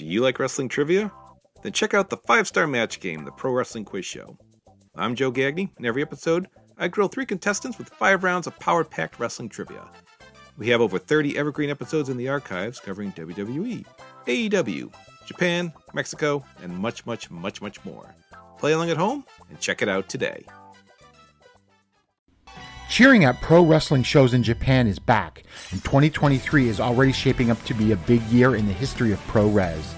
Do you like wrestling trivia? Then check out the five star match game, the Pro Wrestling Quiz Show. I'm Joe Gagney, and every episode, I grill three contestants with five rounds of power packed wrestling trivia. We have over 30 evergreen episodes in the archives covering WWE, AEW, Japan, Mexico, and much, much, much, much more. Play along at home and check it out today. Cheering at pro wrestling shows in Japan is back, and 2023 is already shaping up to be a big year in the history of pro res.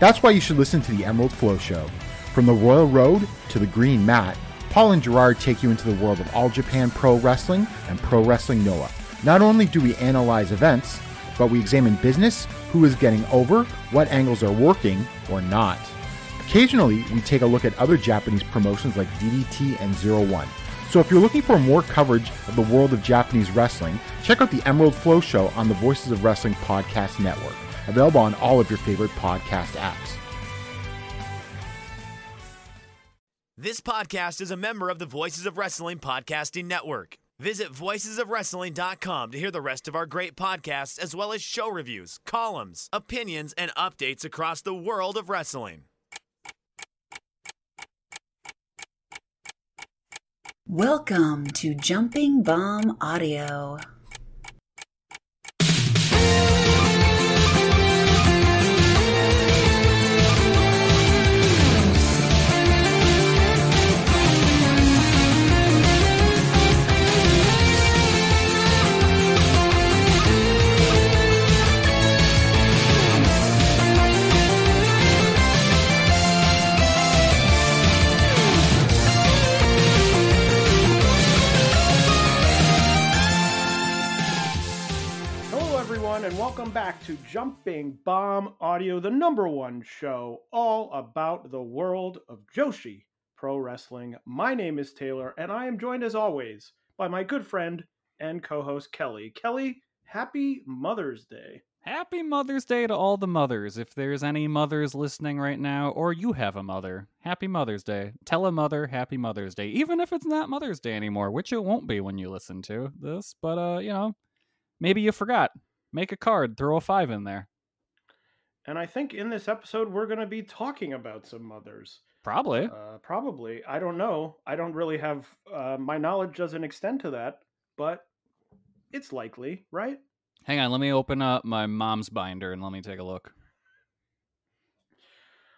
That's why you should listen to the Emerald Flow Show. From the Royal Road to the Green Mat, Paul and Gerard take you into the world of All Japan Pro Wrestling and Pro Wrestling Noah. Not only do we analyze events, but we examine business, who is getting over, what angles are working or not. Occasionally, we take a look at other Japanese promotions like DDT and Zero One. So if you're looking for more coverage of the world of Japanese wrestling, check out the Emerald Flow Show on the Voices of Wrestling Podcast Network, available on all of your favorite podcast apps. This podcast is a member of the Voices of Wrestling Podcasting Network. Visit voicesofwrestling.com to hear the rest of our great podcasts, as well as show reviews, columns, opinions, and updates across the world of wrestling. Welcome to Jumping Bomb Audio. Everyone, and welcome back to Jumping Bomb Audio, the number one show all about the world of Joshi Pro Wrestling. My name is Taylor, and I am joined as always by my good friend and co host Kelly. Kelly, happy Mother's Day. Happy Mother's Day to all the mothers. If there's any mothers listening right now, or you have a mother, happy Mother's Day. Tell a mother happy Mother's Day, even if it's not Mother's Day anymore, which it won't be when you listen to this. But, uh, you know, maybe you forgot. Make a card, throw a five in there. And I think in this episode, we're going to be talking about some mothers. Probably. Uh, probably. I don't know. I don't really have, uh, my knowledge doesn't extend to that, but it's likely, right? Hang on, let me open up my mom's binder and let me take a look.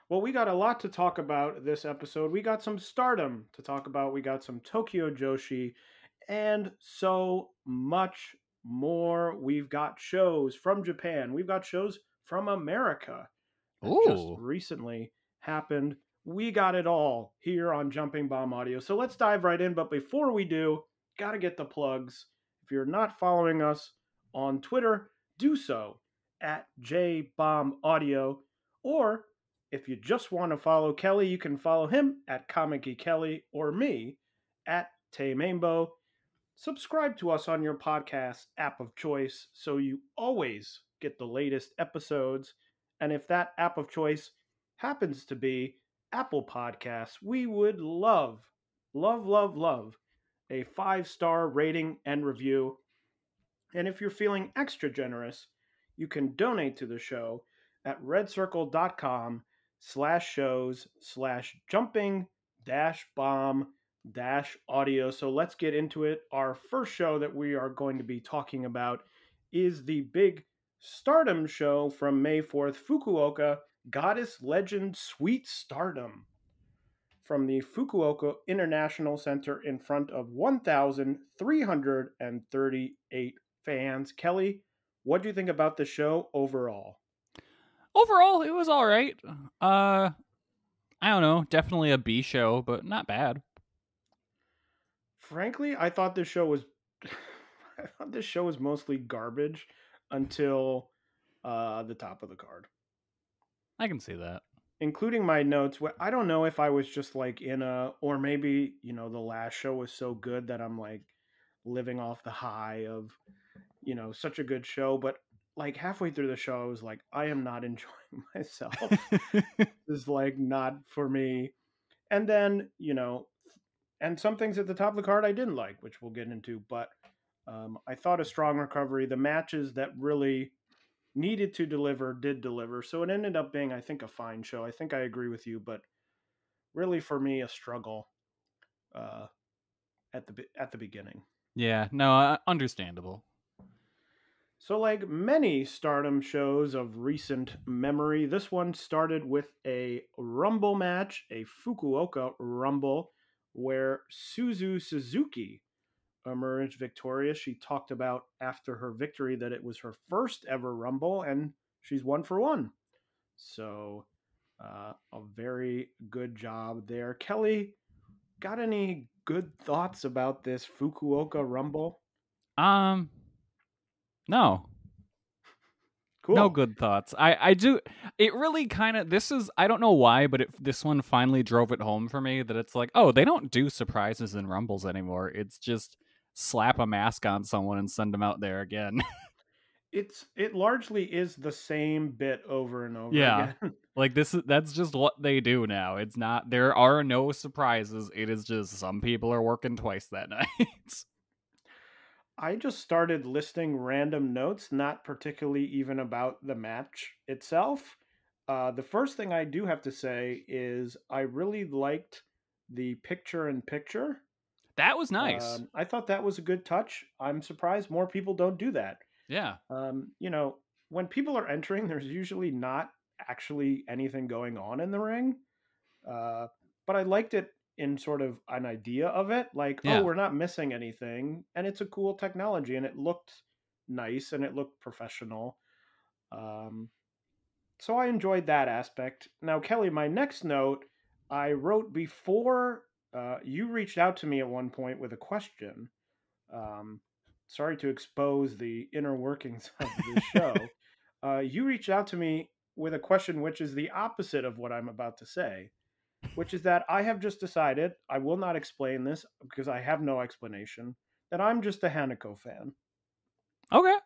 Well, we got a lot to talk about this episode. We got some stardom to talk about. We got some Tokyo Joshi and so much more. We've got shows from Japan. We've got shows from America. Just recently happened. We got it all here on Jumping Bomb Audio. So let's dive right in. But before we do, got to get the plugs. If you're not following us on Twitter, do so at JBombAudio. Or if you just want to follow Kelly, you can follow him at Comic Kelly or me at Tay Mainbow. Subscribe to us on your podcast app of choice so you always get the latest episodes. And if that app of choice happens to be Apple Podcasts, we would love, love, love, love a five star rating and review. And if you're feeling extra generous, you can donate to the show at redcircle.com slash shows slash jumping dash bomb dash audio. So let's get into it. Our first show that we are going to be talking about is the big stardom show from May 4th, Fukuoka Goddess Legend Sweet Stardom from the Fukuoka International Center in front of 1,338 fans. Kelly, what do you think about the show overall? Overall, it was all right. Uh, I don't know. Definitely a B show, but not bad. Frankly, I thought this show was I thought this show was mostly garbage until uh, the top of the card. I can see that. including my notes i don't know if i was just like in a or maybe you know the last show was so good that i'm like living off the high of you know such a good show but like halfway through the show i was like i am not enjoying myself this is like not for me and then you know and some things at the top of the card i didn't like which we'll get into but um, i thought a strong recovery the matches that really needed to deliver, did deliver. So it ended up being, I think, a fine show. I think I agree with you, but really for me, a struggle uh, at the at the beginning. Yeah, no, uh, understandable. So, like many stardom shows of recent memory, this one started with a Rumble match, a Fukuoka Rumble, where Suzu Suzuki emerged victorious. She talked about after her victory that it was her first ever Rumble, and she's one for one. So, uh, a very good job there. Kelly, got any good thoughts about this Fukuoka Rumble? Um, no, Cool. no good thoughts. I I do. It really kind of. This is. I don't know why, but it, this one finally drove it home for me that it's like, oh, they don't do surprises and rumbles anymore. It's just slap a mask on someone and send them out there again. it's it largely is the same bit over and over Yeah. again. like this is that's just what they do now. It's not. There are no surprises. It is just some people are working twice that night. I just started listing random notes, not particularly even about the match itself. Uh, the first thing I do have to say is I really liked the picture in picture. that was nice. Um, I thought that was a good touch. I'm surprised more people don't do that. yeah. Um, you know, when people are entering, there's usually not actually anything going on in the ring. Uh, but I liked it in sort of an idea of it, like, Yeah. oh, we're not missing anything, and it's a cool technology, and it looked nice and it looked professional. Um, so I enjoyed that aspect. Now, Kelly, my next note I wrote before uh, you reached out to me at one point with a question. Um, sorry to expose the inner workings of the show. uh, you reached out to me with a question which is the opposite of what I'm about to say, which is that I have just decided I will not explain this because I have no explanation. That I'm just a Hanako fan. Okay.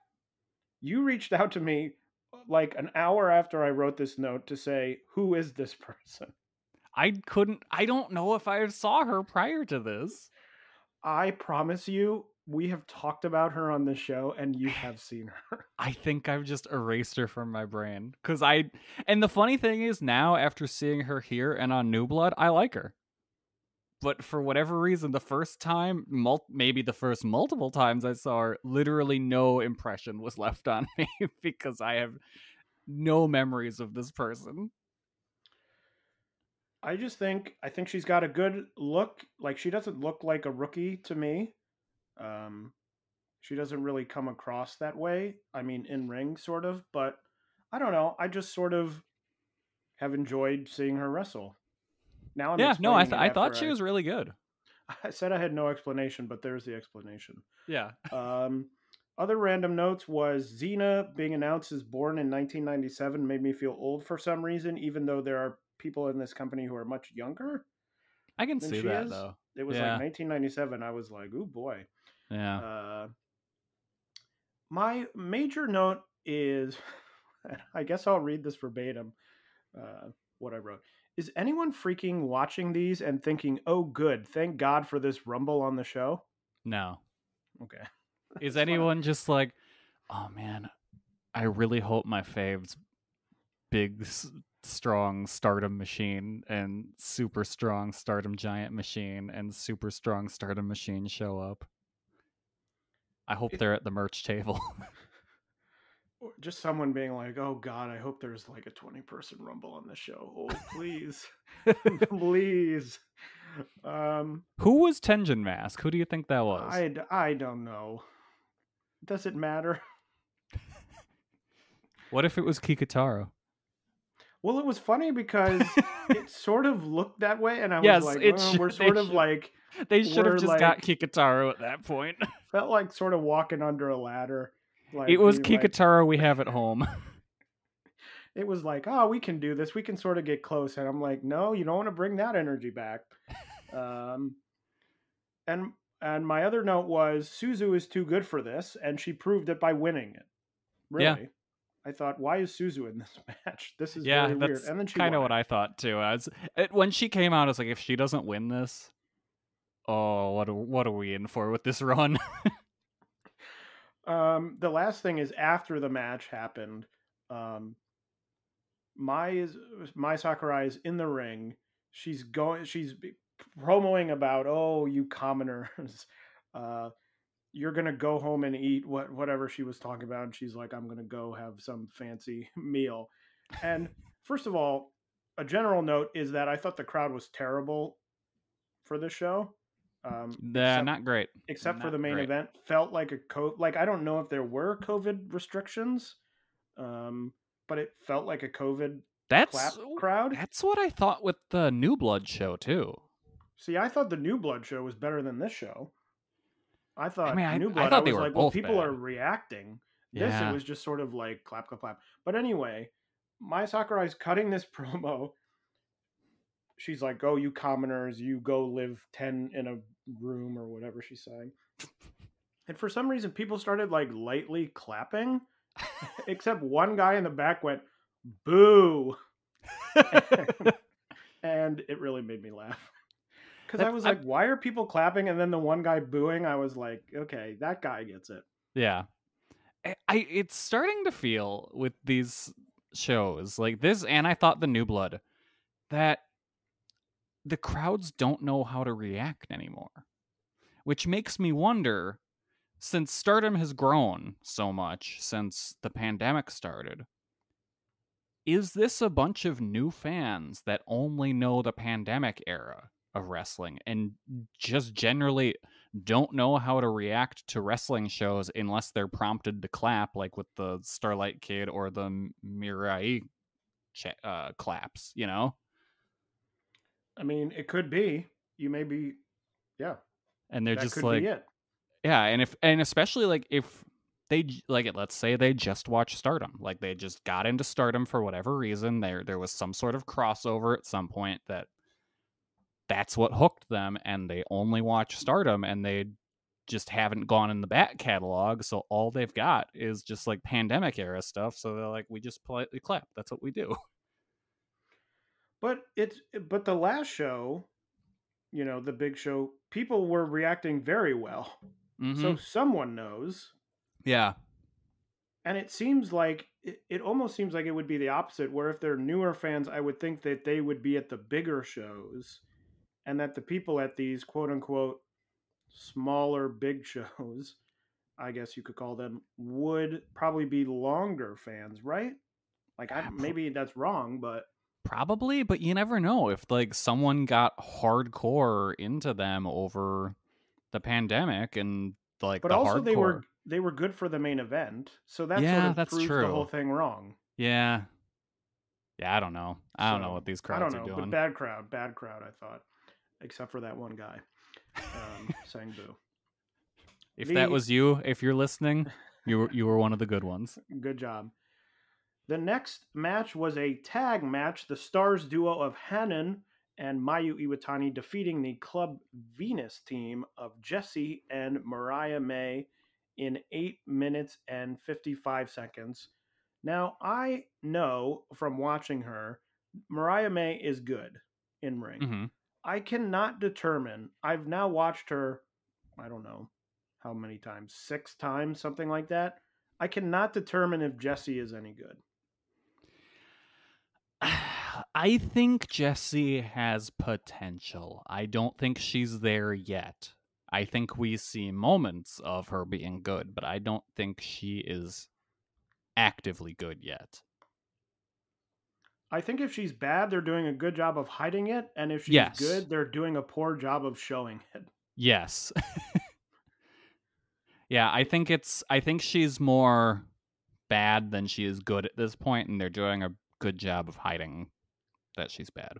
You reached out to me uh, like an hour after I wrote this note to say, "Who is this person?" I couldn't. I don't know if I saw her prior to this. I promise you, we have talked about her on the show, and you have seen her. I think I've just erased her from my brain because I. And the funny thing is, now after seeing her here and on New Blood, I like her. But for whatever reason, the first time, mul- maybe the first multiple times I saw her, literally no impression was left on me because I have no memories of this person. I just think I think she's got a good look. Like she doesn't look like a rookie to me. Um, she doesn't really come across that way. I mean, in ring, sort of, but I don't know. I just sort of have enjoyed seeing her wrestle. Now I'm yeah, no, I, th- I thought she was really good. I said I had no explanation, but there's the explanation. Yeah. Um, other random notes was Xena being announced as born in 1997 made me feel old for some reason, even though there are people in this company who are much younger. I can see that is. though. It was Yeah. like 1997. I was like, "Ooh boy." Yeah. Uh, my major note is, I guess I'll read this verbatim. Uh, what I wrote is anyone freaking watching these and thinking, "Oh, good, thank God for this rumble on the show." no. Okay. Is anyone just like, oh man, I really hope my fave's big, strong stardom machine and super strong stardom giant machine and super strong stardom machine show up. I hope It- they're at the merch table. Or just someone being like, "Oh God, I hope there's like a 20 person rumble on the show." Oh, please, please. Um, Who was Tenjin Mask? Who do you think that was? I I don't know. Does it matter? What if it was Kikutaro? Well, it was funny because it sort of looked that way, and I Yes, was like, it "Oh, should- "We're sort of should. like They should have just got like- Kikutaro at that point. Felt like sort of walking under a ladder." Like it was being like- we have at home. it was like, "Oh, we can do this. We can sort of get close," and I'm like, "No, you don't want to bring that energy back." um, and and my other note was Suzu is too good for this, and she proved it by winning it. Really. Yeah. I thought, why is Suzu in this match? This is yeah, very that's weird. And then she kind of what. I thought too. I was it, when she came out, I was like, if she doesn't win this, oh, what what are we in for with this run? Um, the last thing is after the match happened, Um, my is Mai Sakurai is in the ring. She's going. She's promoing about oh you commoners, uh, you're gonna go home and eat what whatever she was talking about. And she's like, I'm gonna go have some fancy meal. And first of all, a general note is that I thought the crowd was terrible for this show. Um, except- not great. except for the main great. event felt like a co like i don't know if there were covid restrictions um but it felt like a covid That's crowd that's what I thought with the New Blood show too. see i thought the new blood show was better than this show i thought I mean, I- new I blood thought I they was were like well people bad. are reacting this Yeah. it was just sort of like clap clap clap but anyway Mai Sakurai's cutting this promo she's like oh you commoners you go live 10 in a room or whatever she's saying. And for some reason people started like lightly clapping except one guy in the back went boo. And it really made me laugh. Because i was I- like why are people clapping? And then the one guy booing i was like okay that guy gets it. Yeah. I, I it's starting to feel with these shows like this and I thought the New Blood that the crowds don't know how to react anymore. Which makes me wonder since stardom has grown so much since the pandemic started is this a bunch of new fans that only know the pandemic era of wrestling and just generally don't know how to react to wrestling shows unless they're prompted to clap, like with the Starlight Kid or the Mirai cha- uh, claps, you know? I mean it could be you may be yeah And they're that just could like, yeah, and if and especially like if they like it, let's say they just watched Stardom, like they just got into Stardom for whatever reason. There there was some sort of crossover at some point that that's what hooked them, and they only watch Stardom, and they just haven't gone in the back catalog. So all they've got is just like pandemic era stuff. So they're like, we just politely clap. That's what we do. But it's but the last show, you know, the big show, people were reacting very well. So Mhm. someone knows. yeah, And it seems like it, it almost seems like it would be the opposite, where if they're newer fans, I would think that they would be at the bigger shows and that the people at these quote unquote smaller big shows, I guess you could call them, would probably be longer fans, right? Like I, maybe that's wrong, but Probably, but you never know if like someone got hardcore into them over the pandemic and like but the also hardcore. they were they were good for the main event, so that Yeah, sort of that's proves true. the whole thing wrong. Yeah. Yeah, I don't know. I don't know what these I crowds don't know, are but doing. bad crowd, bad crowd. I thought, except for that one guy um, saying "boo." if that was you, if you're listening, you were you were one of the good ones. Good job. The next match was a tag match. The Stars duo of Hanan and Mayu Iwatani defeating the Club Venus team of Jesse and Mariah May in 8 minutes and 55 seconds. Now, I know from watching her, Mariah May is good in ring. hmm I cannot determine. I've now watched her, I don't know how many times, six times, something like that. I cannot determine if Jesse is any good. I think Jessie has potential. I don't think she's there yet. I think we see moments of her being good, but I don't think she is actively good yet. I think if she's bad, they're doing a good job of hiding it, and if she's Yes. good, they're doing a poor job of showing it. Yes. yeah, I think it's I think she's more bad than she is good at this point and they're doing a good job of hiding that she's bad.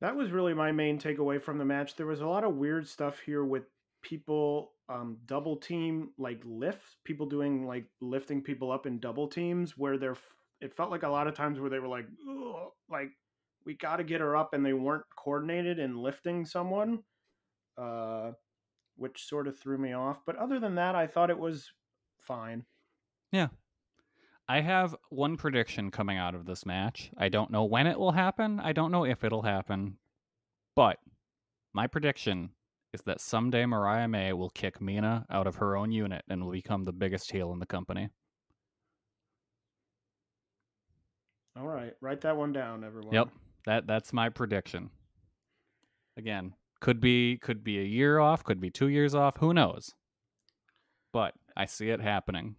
That was really my main takeaway from the match. There was a lot of weird stuff here with people um, double team like lifts, people doing like lifting people up in double teams where they're. It felt like a lot of times where they were like, like we got to get her up, and they weren't coordinated in lifting someone, uh, which sort of threw me off. But other than that, I thought it was fine. I have one prediction coming out of this match. I don't know when it will happen. I don't know if it'll happen. But my prediction is that someday Mariah May will kick Mina out of her own unit and will become the biggest heel in the company. All right, write that one down, everyone. Yep. That that's my prediction. Again, could be could be a year off, could be 2 years off, who knows. But I see it happening.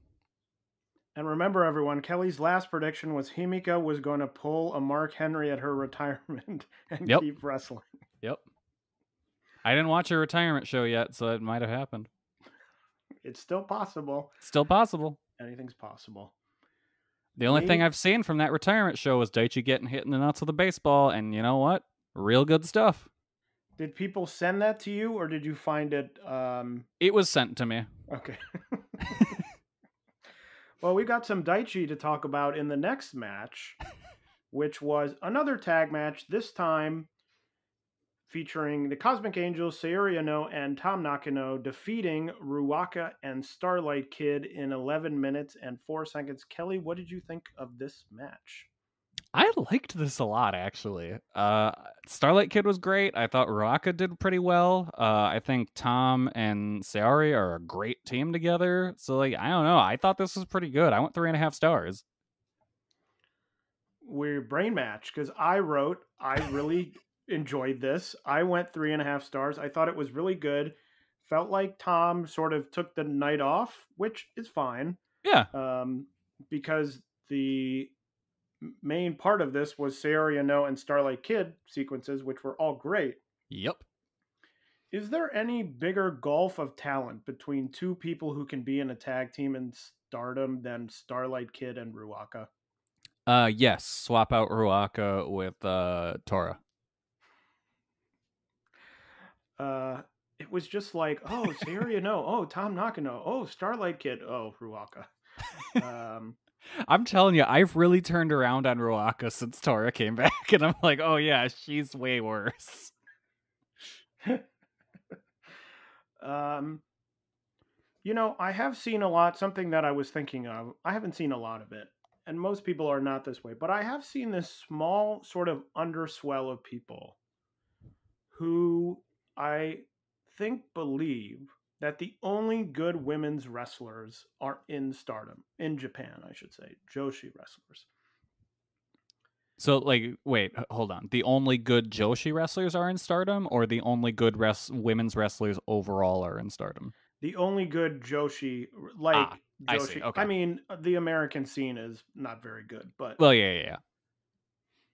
And remember, everyone, Kelly's last prediction was Himika was going to pull a Mark Henry at her retirement and Yep. keep wrestling. Yep. I didn't watch a retirement show yet, so it might have happened. It's still possible. Still possible. Anything's possible. The only thing I've seen from that retirement show was Daichi getting hit in the nuts with a baseball, and you know what? Real good stuff. Did people send that to you, or did you find it? Um, It was sent to me. okay. well, we got some Daichi to talk about in the next match, which was another tag match. This time featuring the Cosmic Angels, Saori Anou, and Tam Nakano defeating Ruaka and Starlight Kid in 11 minutes and 4 seconds. Kelly, what did you think of this match? I liked this a lot, actually. Uh, Starlight Kid was great. I thought Ruaka did pretty well. Uh, I think Tam and Saori are a great team together. So, like, I don't know. I thought this was pretty good. I went three and a half stars. We're brain match because I wrote, I really enjoyed this. I went three and a half stars. I thought it was really good. Felt like Tam sort of took the night off, which is fine. Yeah. um, because the main part of this was Saori Anou and Starlight Kid sequences, which were all great. Yep. Is there any bigger gulf of talent between two people who can be in a tag team in stardom than Starlight Kid and Ruaka? Uh, yes. Swap out Ruaka with uh Tora. Uh, it was just like, oh, Saori Anou, oh, Tam Nakano, oh, Starlight Kid, oh, Ruaka. Um, I'm telling you, I've really turned around on Ruaka since Tora came back, and I'm like, oh yeah, she's way worse. Um, you know, I have seen a lot. Something that I was thinking of. I haven't seen a lot of it, and most people are not this way. But I have seen this small sort of underswell of people who I think believe that the only good women's wrestlers are in Stardom in Japan. I should say Joshi wrestlers. So, like, wait, hold on. The only good Joshi wrestlers are in Stardom, or the only good res- women's wrestlers overall are in Stardom? The only good Joshi, like Ah, I Joshi. see, okay. I mean, the American scene is not very good, but Well, yeah, yeah, yeah.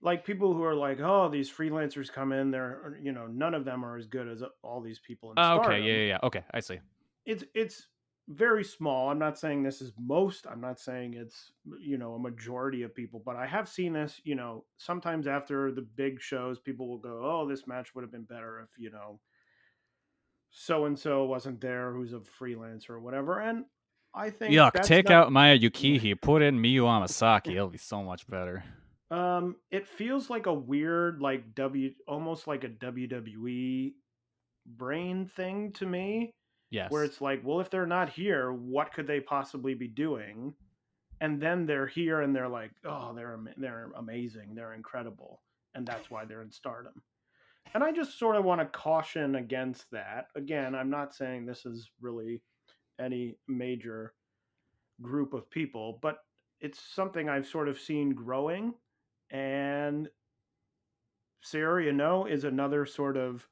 Like people who are like, oh, these freelancers come in, they're uh, you know, none of them are as good as all these people in Oh, okay, yeah, yeah, yeah. Okay, I see. It's it's very small. I'm not saying this is most. I'm not saying it's you know a majority of people, but I have seen this. You know, sometimes after the big shows, people will go, oh, this match would have been better if you know so and so wasn't there, who's a freelancer or whatever. And I think Yuck, take not- out Maya Yukihi, put in Miyu Amasaki. It'll be so much better. Um, it feels like a weird, like W, almost like a WWE brain thing to me, Yes. where it's like, well, if they're not here, what could they possibly be doing? And then they're here, and they're like, oh, they're they're amazing, they're incredible, and that's why they're in Stardom. And I just sort of want to caution against that. Again, I'm not saying this is really any major group of people, but it's something I've sort of seen growing. And Saori Anou is another sort of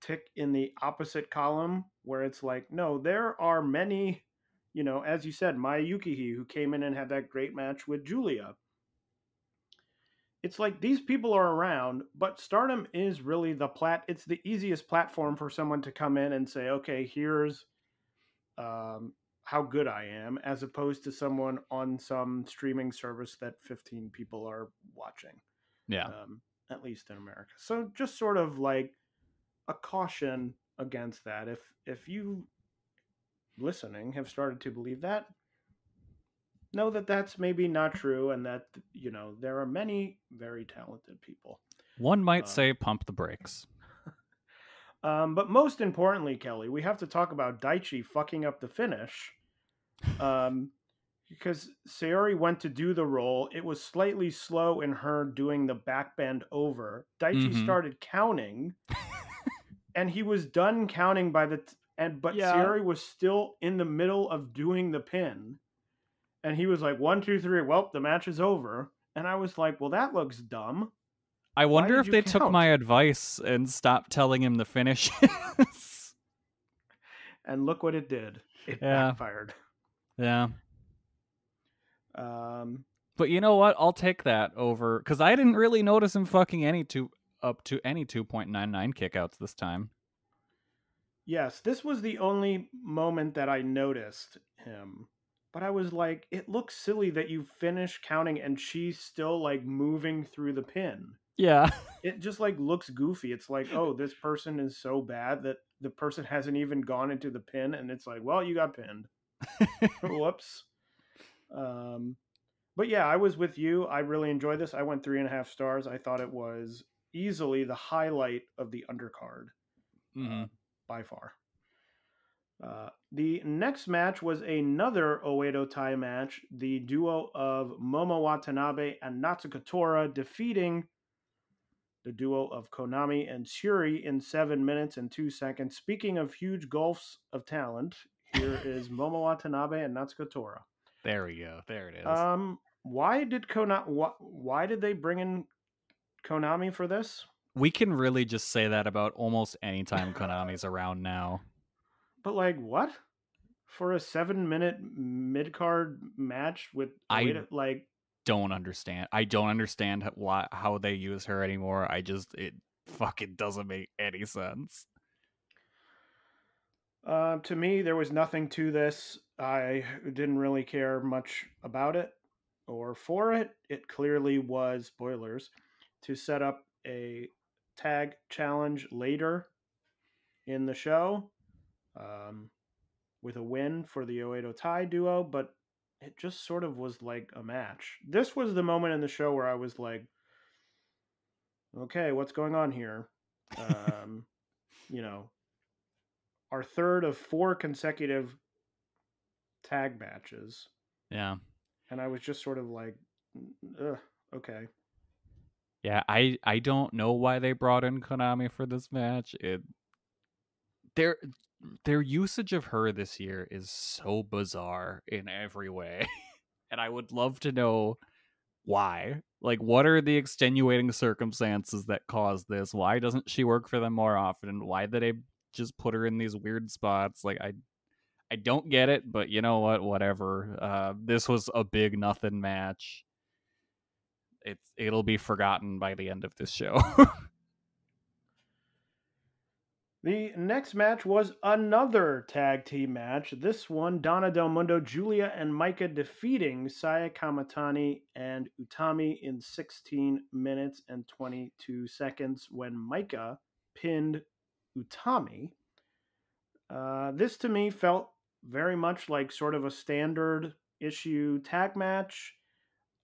tick in the opposite column where it's like, no, there are many, you know, as you said, Maya Yukihi, who came in and had that great match with Giulia. It's like these people are around, but Stardom is really the plat. It's the easiest platform for someone to come in and say, okay, here's um, how good I am, as opposed to someone on some streaming service that 15 people are watching yeah. um, at least in America. So just sort of like a caution against that. If if you listening have started to believe that, know that that's maybe not true, and that you know there are many very talented people. One might uh, say pump the brakes. Um, but most importantly, Kelly, we have to talk about Daichi fucking up the finish. Um, because Saori went to do the roll. It was slightly slow in her doing the back bend over. Daichi Mhm. started counting, and he was done counting by the t- and but Yeah. Saori was still in the middle of doing the pin, and he was like one two three. Well, the match is over. and I was like, well, that looks dumb. I wonder if you they took my advice and stopped telling him the finish. And look what it did. It Yeah. backfired. Yeah. Um, But you know what? I'll take that over because I didn't really notice him fucking any two up to any 2.99 kickouts this time. yes, this was the only moment that I noticed him. But I was like, it looks silly that you finish counting and she's still like moving through the pin. Yeah. It just like looks goofy. It's like, oh, this person is so bad that the person hasn't even gone into the pin, and it's like, well, you got pinned. Whoops. Um, but yeah, I was with you. I really enjoyed this. I went three and a half stars. I thought it was easily the highlight of the undercard hmm by far. Uh, the next match was another Oedo Tai match. The duo of Momo Watanabe and Natsuko Tora defeating the duo of Konami and Shuri in seven minutes and two seconds. Speaking of huge gulfs of talent, here is Momo Watanabe and Natsuko Tora. There we go. There it is. Um, why did Konami? Why, why did they bring in Konami for this? we can really just say that about almost any time Konami's around now. But like what? For a seven minute mid card match with I- Oedo- like Don't understand. I don't understand why how they use her anymore. I just it fucking doesn't make any sense. Uh, to me there was nothing to this. I didn't really care much about it or for it. It clearly was spoilers to set up a tag challenge later in the show um, with a win for the Oedo Tai duo, but it just sort of was like a match. This was the moment in the show where I was like, okay, what's going on here? Um, you know, our third of four consecutive tag matches. Yeah. And I was just sort of like, Ugh, okay. Yeah, I I don't know why they brought in Konami for this match. It their their usage of her this year is so bizarre in every way. and I would love to know why. Like what are the extenuating circumstances that cause this? Why doesn't she work for them more often? Why did they just put her in these weird spots? Like I I don't get it, but you know what? Whatever. Uh, this was a big nothing match it's it'll be forgotten by the end of this show. The next match was another tag team match. This one, Donna Del Mondo, Giulia, and Maika defeating Saya Kamitani and Utami in 16 minutes and 22 seconds when Maika pinned Utami. Uh, this to me felt very much like sort of a standard issue tag match.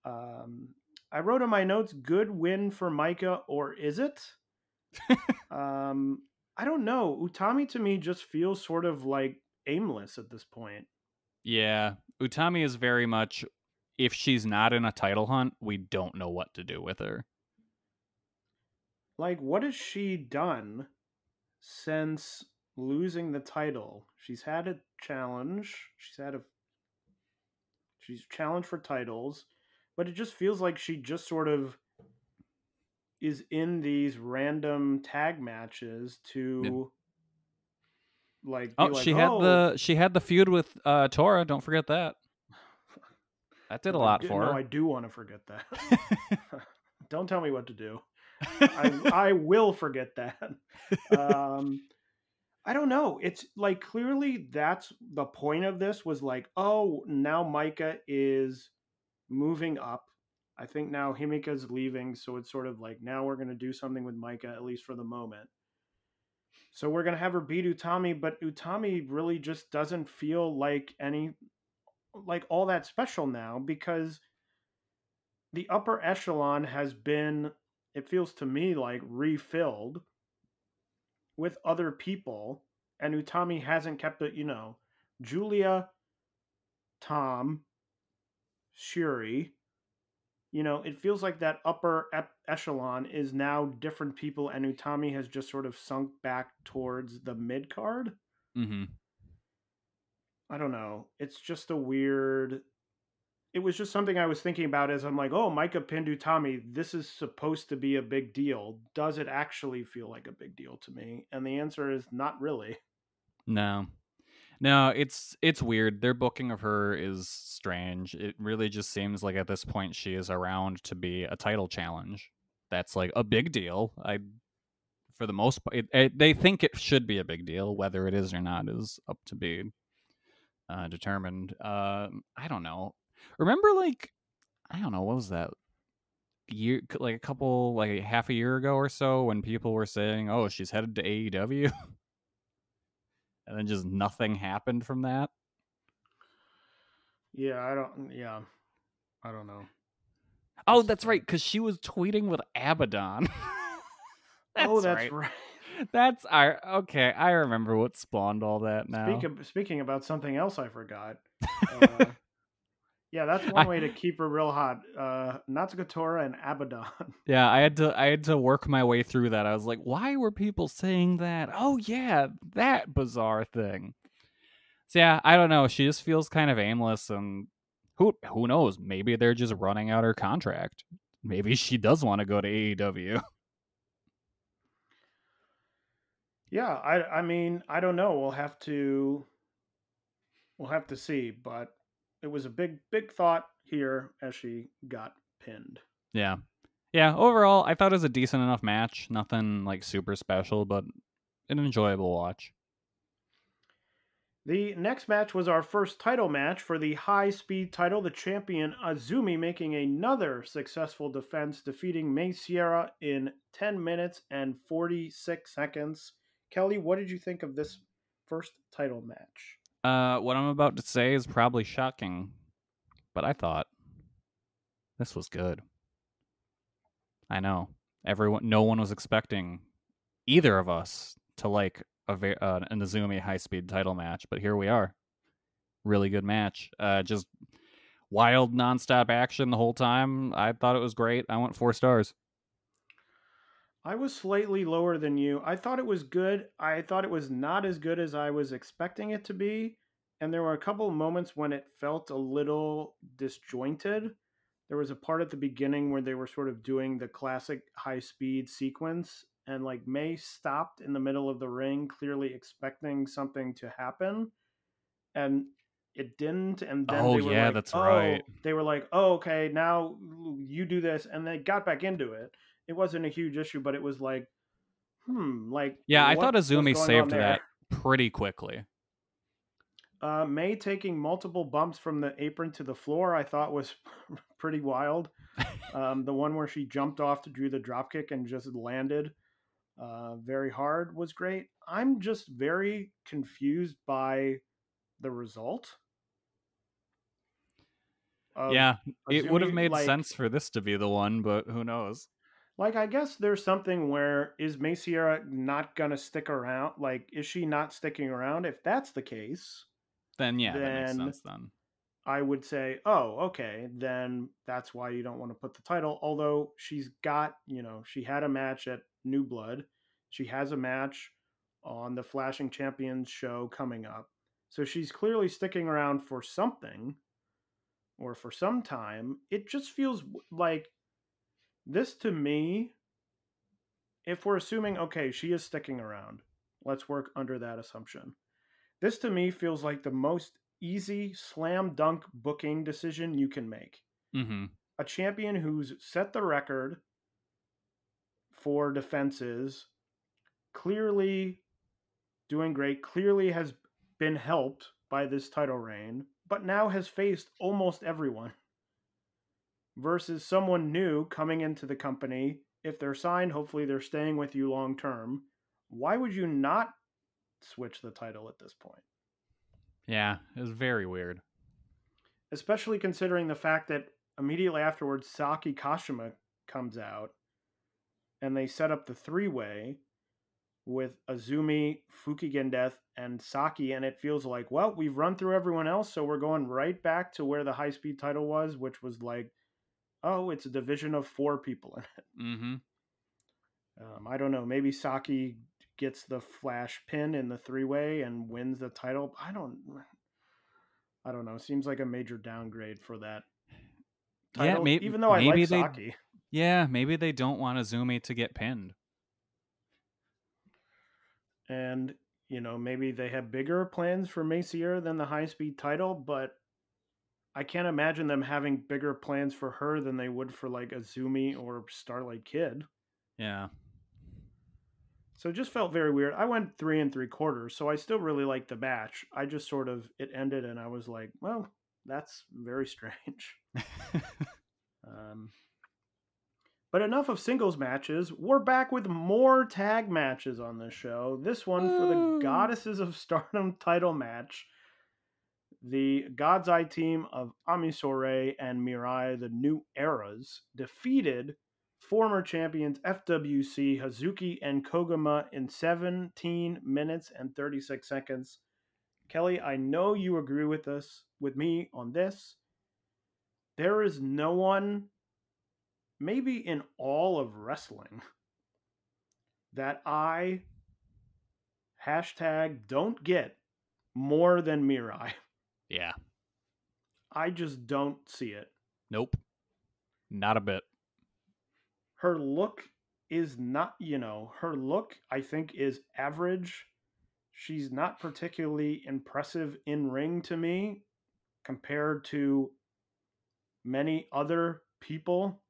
Um, I wrote in my notes, good win for Maika, or is it? um, I don't know. Utami to me just feels sort of like aimless at this point. yeah, Utami is very much if she's not in a title hunt, we don't know what to do with her. Like, what has she done since losing the title? She's had a challenge. She's had a. She's challenged for titles, but it just feels like she just sort of is in these random tag matches to. Like, Oh, like, she had "Oh, the she had the feud with uh Tora, don't forget that. That did a lot do- for No, her. I do want to forget that. Don't tell me what to do. I, I will forget that. Um, I don't know. It's like clearly that's the point of this was like, oh, now Maika is moving up. I think now Himika's leaving, so it's sort of like now we're gonna do something with Maika at least for the moment. So we're gonna have her beat Utami, but Utami really just doesn't feel like any like all that special now because the upper echelon has been it feels to me like refilled with other people and Utami hasn't kept it, you know, Giulia, Tam, Shuri, you know, it feels like that upper ep- echelon is now different people and Utami has just sort of sunk back towards the mid card. Mm-hmm. I don't know. It's just a weird it was just something I was thinking about as I'm like, oh, Maika pinned Utami. This is supposed to be a big deal. Does it actually feel like a big deal to me? And the answer is not really. No. No, it's it's weird. Their booking of her is strange. It really just seems like at this point she is around to be a title challenge. That's like a big deal. I for the most part, it, it, they think it should be a big deal. Whether it is or not is up to be uh, determined. Uh, I don't know. Remember, like, I don't know, what was that? Year, like a couple, like half a year ago or so, when people were saying, "Oh, she's headed to AEW," and then just nothing happened from that. Yeah, I don't. Yeah, I don't know. Oh, that's right, because she was tweeting with Abaddon. that's oh, that's right. right. That's our okay. I remember what spawned all that now. Speak speaking about something else, I forgot. Uh, yeah, that's one way to keep her real hot. Uh, Natsuko and Abaddon. Yeah, I had to I had to work my way through that. I was like, why were people saying that? Oh yeah, that bizarre thing. So yeah, I don't know. She just feels kind of aimless, and who who knows? Maybe they're just running out her contract. Maybe she does want to go to AEW. Yeah, I I mean I don't know. We'll have to we'll have to see, but it was a big big thought here as she got pinned. Yeah. Yeah, overall I thought it was a decent enough match. Nothing like super special, but an enjoyable watch. The next match was our first title match for the high speed title. The champion Azumi making another successful defense, defeating Mei Seira in 10 minutes and 46 seconds. Kelly, what did you think of this first title match? Uh, what I'm about to say is probably shocking, but I thought this was good. I know everyone, no one was expecting either of us to like a uh, an Azumi high speed title match, but here we are. Really good match. Uh, just wild nonstop action the whole time. I thought it was great. I went four stars. I was slightly lower than you. I thought it was good. I thought it was not as good as I was expecting it to be. And there were a couple moments when it felt a little disjointed. There was a part at the beginning where they were sort of doing the classic high speed sequence. And like Mei stopped in the middle of the ring, clearly expecting something to happen. And it didn't. And then oh, they were yeah, like, that's oh, right. They were like, oh, okay, now you do this. And they got back into it it wasn't a huge issue, but it was like, hmm, like yeah, I thought Azumi saved that pretty quickly. Uh, Mei taking multiple bumps from the apron to the floor, I thought was pretty wild. Um, the one where she jumped off to do the dropkick and just landed uh, very hard was great. I'm just very confused by the result. yeah, it would have made like, sense for this to be the one, but who knows? Like I guess there's something where is Mei Seira not gonna stick around? Like, is she not sticking around? If that's the case, then yeah, then that makes sense. Then I would say, oh, okay, then that's why you don't want to put the title. Although she's got, you know, she had a match at New Blood, she has a match on the Flashing Champions show coming up, so she's clearly sticking around for something or for some time. It just feels like this to me, if we're assuming, okay, she is sticking around, let's work under that assumption. This to me feels like the most easy slam dunk booking decision you can make. Mm-hmm. A champion who's set the record for defenses, clearly doing great, clearly has been helped by this title reign, but now has faced almost everyone versus someone new coming into the company. If they're signed, hopefully they're staying with you long term. Why would you not switch the title at this point? Yeah, it was very weird. Especially considering the fact that immediately afterwards, Saki Kashima comes out and they set up the three way with Azumi, Fukigen Death, and Saki, and it feels like, well, we've run through everyone else, so we're going right back to where the high speed title was, which was like oh, it's a division of four people in it. Mm-hmm. Um, I don't know. Maybe Saki gets the flash pin in the three way and wins the title. I don't. I don't know. Seems like a major downgrade for that Yeah, title, may- even though I maybe like they- Saki. Yeah, maybe they don't want Azumi to get pinned. and you know maybe they have bigger plans for Mei Seira than the high speed title, but I can't imagine them having bigger plans for her than they would for like a Azumi or Starlight Kid. Yeah. So it just felt very weird. I went three and three quarters, so I still really liked the match. I just sort of it ended, and I was like, well, that's very strange. Um, but enough of singles matches. We're back with more tag matches on this show. This one for the Goddesses of Stardom title match. The God's Eye team of Ami Sourei and Mirai, the New Eras, defeated former champions FWC, Hazuki, and Koguma in 17 minutes and 36 seconds. Kelly, I know you agree with us with me on this. There is no one, maybe in all of wrestling, that I hashtag don't get more than Mirai. yeah. I just don't see it. Nope. Not a bit. her look is not you know her look i think is average she's not particularly impressive in ring to me compared to many other people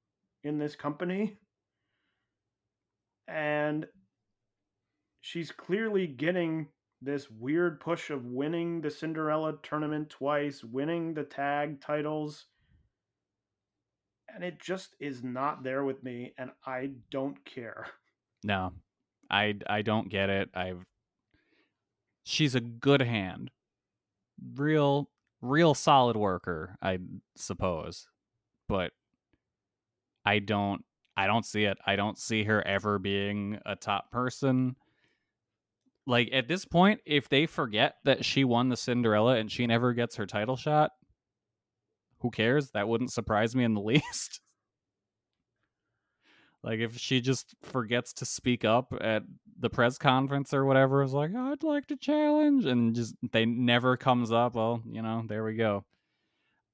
in this company and she's clearly getting this weird push of winning the cinderella tournament twice winning the tag titles and it just is not there with me and i don't care No. I I don't get it. I've She's a good hand. Real real solid worker, I suppose. But I don't I don't see it. I don't see her ever being a top person. Like at this point, if they forget that she won the Cinderella and she never gets her title shot, who cares? That wouldn't surprise me in the least. Like if she just forgets to speak up at the press conference or whatever, is like, oh, I'd like to challenge, and just they never comes up. Well, you know, there we go.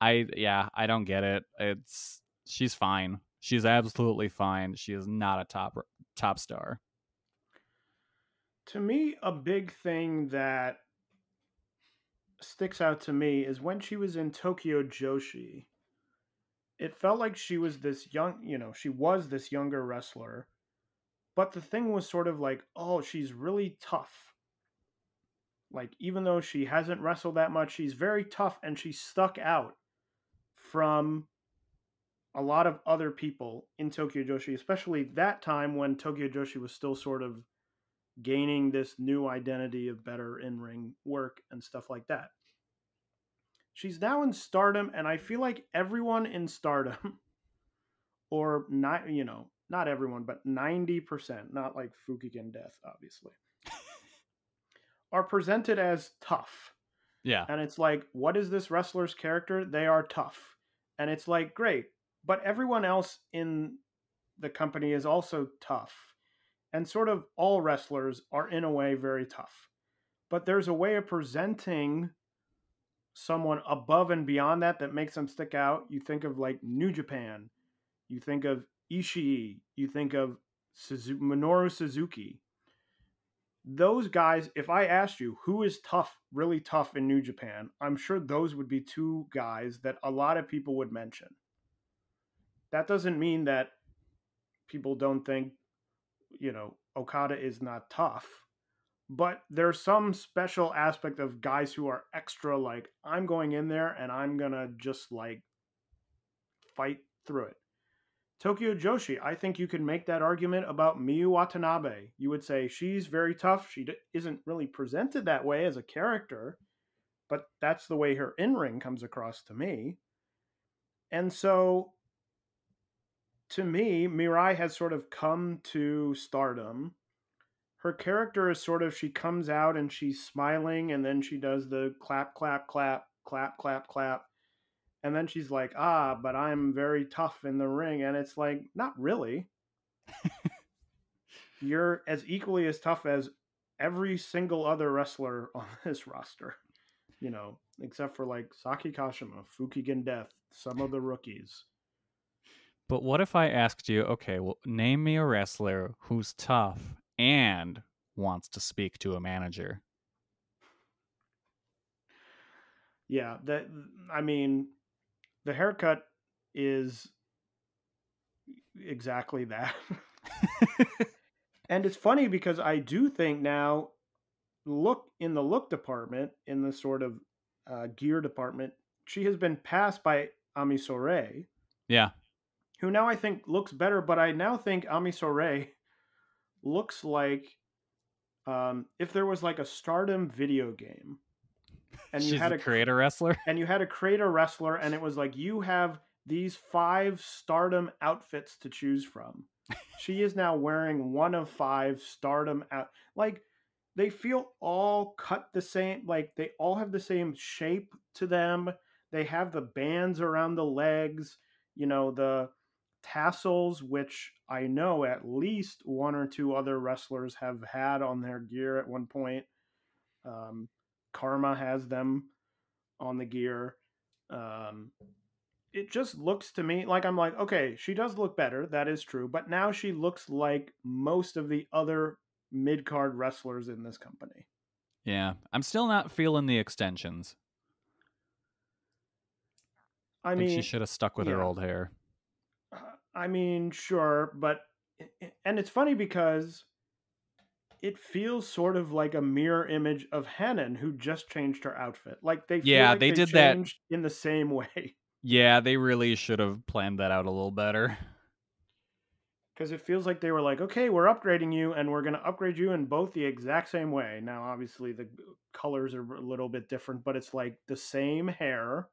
I yeah, I don't get it. It's she's fine. She's absolutely fine. She is not a top top star. To me a big thing that sticks out to me is when she was in tokyo joshi it felt like she was this young you know she was this younger wrestler but the thing was sort of like oh she's really tough. Like even though she hasn't wrestled that much she's very tough and she stuck out from a lot of other people in tokyo joshi especially that time when tokyo joshi was still sort of gaining this new identity of better in-ring work and stuff like that. She's now in stardom and i feel like everyone in stardom or not you know not everyone but 90% not like fukigen death obviously are presented as tough. Yeah. and it's like what is this wrestler's character? They are tough. And it's like great but everyone else in the company is also tough and sort of all wrestlers are in a way very tough. But there's a way of presenting someone above and beyond that that makes them stick out. You think of like new japan. You think of ishii. You think of minoru suzuki. Those guys if i asked you who is tough really tough in new japan i'm sure those would be two guys that a lot of people would mention. That doesn't mean that people don't think you know okada is not tough but there's some special aspect of guys who are extra like i'm going in there and i'm gonna just like fight through it Tokyo Joshi, I think you could make that argument about Miyu Watanabe. You would say she's very tough. She d- isn't really presented that way as a character, but that's the way her in ring comes across to me. And so, to me, Mirai has sort of come to stardom. Her character is sort of she comes out and she's smiling, and then she does the clap, clap, clap, clap, clap, clap. And then she's like ah but i'm very tough in the ring and it's like not really. You're as equally as tough as every single other wrestler on this roster you know except for like saki kashima fukigen death some of the rookies But what if I asked you, okay, well, name me a wrestler who's tough and wants to speak to a manager? Yeah, that I mean, the haircut is exactly that. and it's funny because I do think now look in the look department in the sort of uh, gear department, she has been passed by Ami Sourei, Yeah. Who now I think looks better, but I now think Ami Sourei looks like um, if there was like a Stardom video game, and you had a a creator wrestler. and you had a creator wrestler, and it was like you have these five Stardom outfits to choose from. she is now wearing one of five Stardom out. Like they feel all cut the same. Like they all have the same shape to them. They have the bands around the legs. You know the tassels, which I know at least one or two other wrestlers have had on their gear at one point. Um, Karma has them on the gear. Um, it just looks to me like I'm like, okay, she does look better. That is true. But now she looks like most of the other mid card wrestlers in this company. Yeah. I'm still not feeling the extensions. I I mean, she should have stuck with her old hair. I mean, sure, but and it's funny because it feels sort of like a mirror image of Hanan, who just changed her outfit. Like they, Yeah, like they did that- changed in the same way. Yeah, they really should have planned that out a little better. because it feels like they were like, okay, we're upgrading you, and we're going to upgrade you in both the exact same way. Now, obviously, the colors are a little bit different, but it's like the same hair,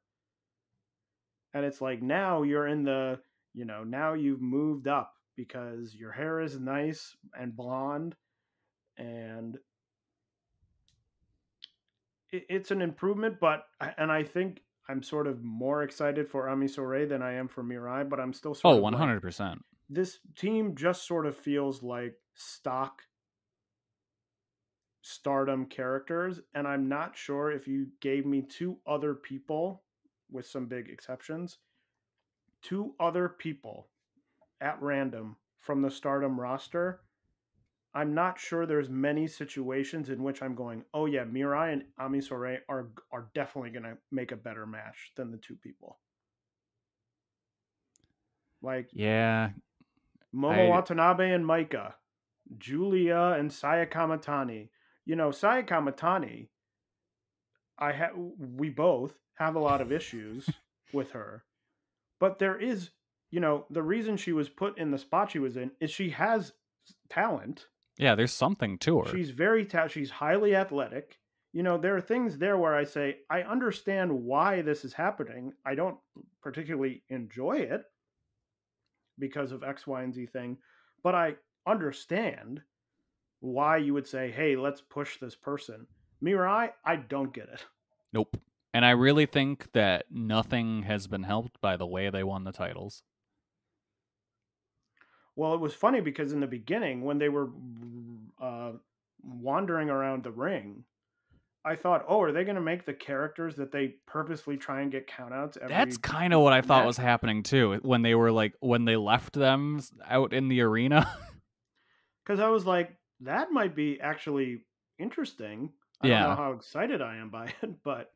and it's like now you're in the, you know, now you've moved up because your hair is nice and blonde, and it's an improvement. But and I think I'm sort of more excited for Ami Sourei than I am for Mirai, but I'm still sort Oh, of 100%. this team just sort of feels like stock stardom characters and i'm not sure if you gave me two other people with some big exceptions two other people at random from the stardom roster i'm not sure there's many situations in which i'm going oh yeah mirai and ami Sourei are are definitely going to make a better match than the two people like Yeah. Momo I- Watanabe and Maika, Giulia and Saya Kamitani. You know, Saya Kamitani, I have we both have a lot of issues with her. But there is, you know, the reason she was put in the spot she was in is she has talent. Yeah, there's something to her. She's very ta- she's highly athletic. You know, there are things there where I say I understand why this is happening. I don't particularly enjoy it because of X, Y, and Z thing, but I understand why you would say, "Hey, let's push this person." Mirai, I don't get it. Nope. And I really think that nothing has been helped by the way they won the titles. Well, it was funny because in the beginning, when they were uh, wandering around the ring, I thought, "Oh, are they going to make the characters that they purposely try and get countouts?" Every... That's kind of what I thought match. was happening too when they were like when they left them out in the arena. because I was like, that might be actually interesting. I Yeah. don't know how excited I am by it, but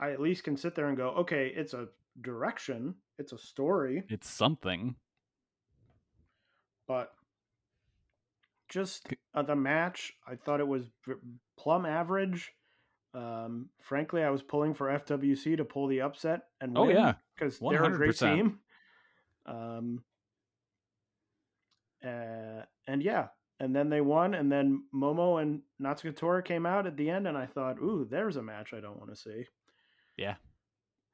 I at least can sit there and go, okay, it's a direction, it's a story, it's something. but just uh, the match, I thought it was plumb average. Um, frankly, I was pulling for FWC to pull the upset and Oh, win yeah. because they're a great team. Um, uh, and yeah, and then they won, and then Momo and Natsuko Tora came out at the end, and I thought, ooh, there's a match I don't want to see. Yeah.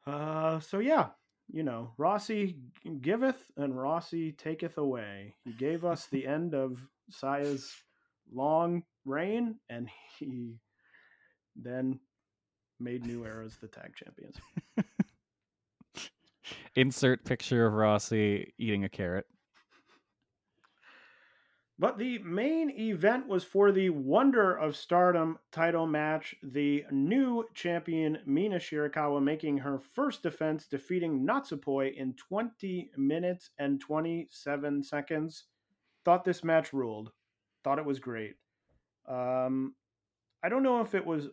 Uh, so yeah, you know, Rossy giveth and Rossy taketh away. He gave us the end of Saya's long reign, and he then made New Era's the tag champions. Insert picture of Rossy eating a carrot. But the main event was for the Wonder of Stardom title match. The new champion Mina Shirakawa making her first defense, defeating Natsupoi in 20 minutes and 27 seconds. Thought this match ruled. Thought it was great. Um, I don't know if it was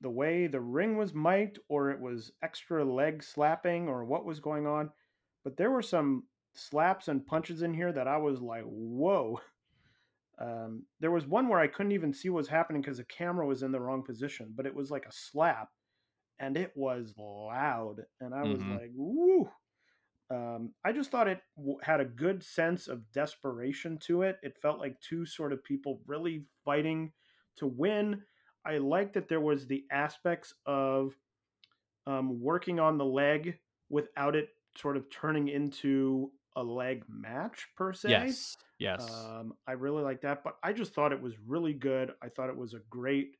the way the ring was mic'd or it was extra leg slapping or what was going on, but there were some slaps and punches in here that I was like, whoa. Um, there was one where I couldn't even see what was happening because the camera was in the wrong position, but it was like a slap and it was loud. And I was Mhm. like, woo. Um, I just thought it w- had a good sense of desperation to it. It felt like two sort of people really fighting to win. I liked that there was the aspects of um, working on the leg without it sort of turning into a leg match per se. Yes. Yes. Um, I really like that, but I just thought it was really good. I thought it was a great,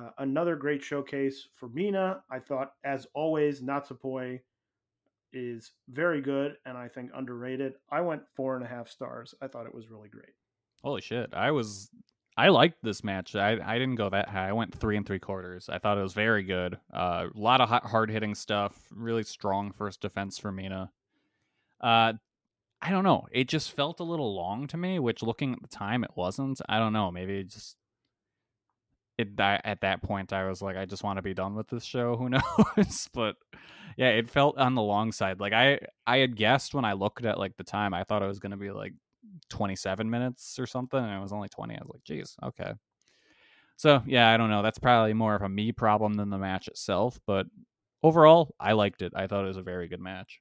uh, another great showcase for Mina. I thought, as always, Natsupoi is very good and I think underrated. I went four and a half stars. I thought it was really great. Holy shit. I was I liked this match. I I didn't go that high. I went three and three quarters. I thought it was very good. Uh, a lot of hard hitting stuff. Really strong first defense for Mina. Uh, I don't know. It just felt a little long to me. Which, looking at the time, it wasn't. I don't know. Maybe it just it I, at that point I was like, I just want to be done with this show. Who knows? but yeah, it felt on the long side. Like I I had guessed when I looked at like the time, I thought it was gonna be like 27 minutes or something, and it was only 20. I was like, geez, okay. So yeah, I don't know. That's probably more of a me problem than the match itself, but overall, I liked it. I thought it was a very good match.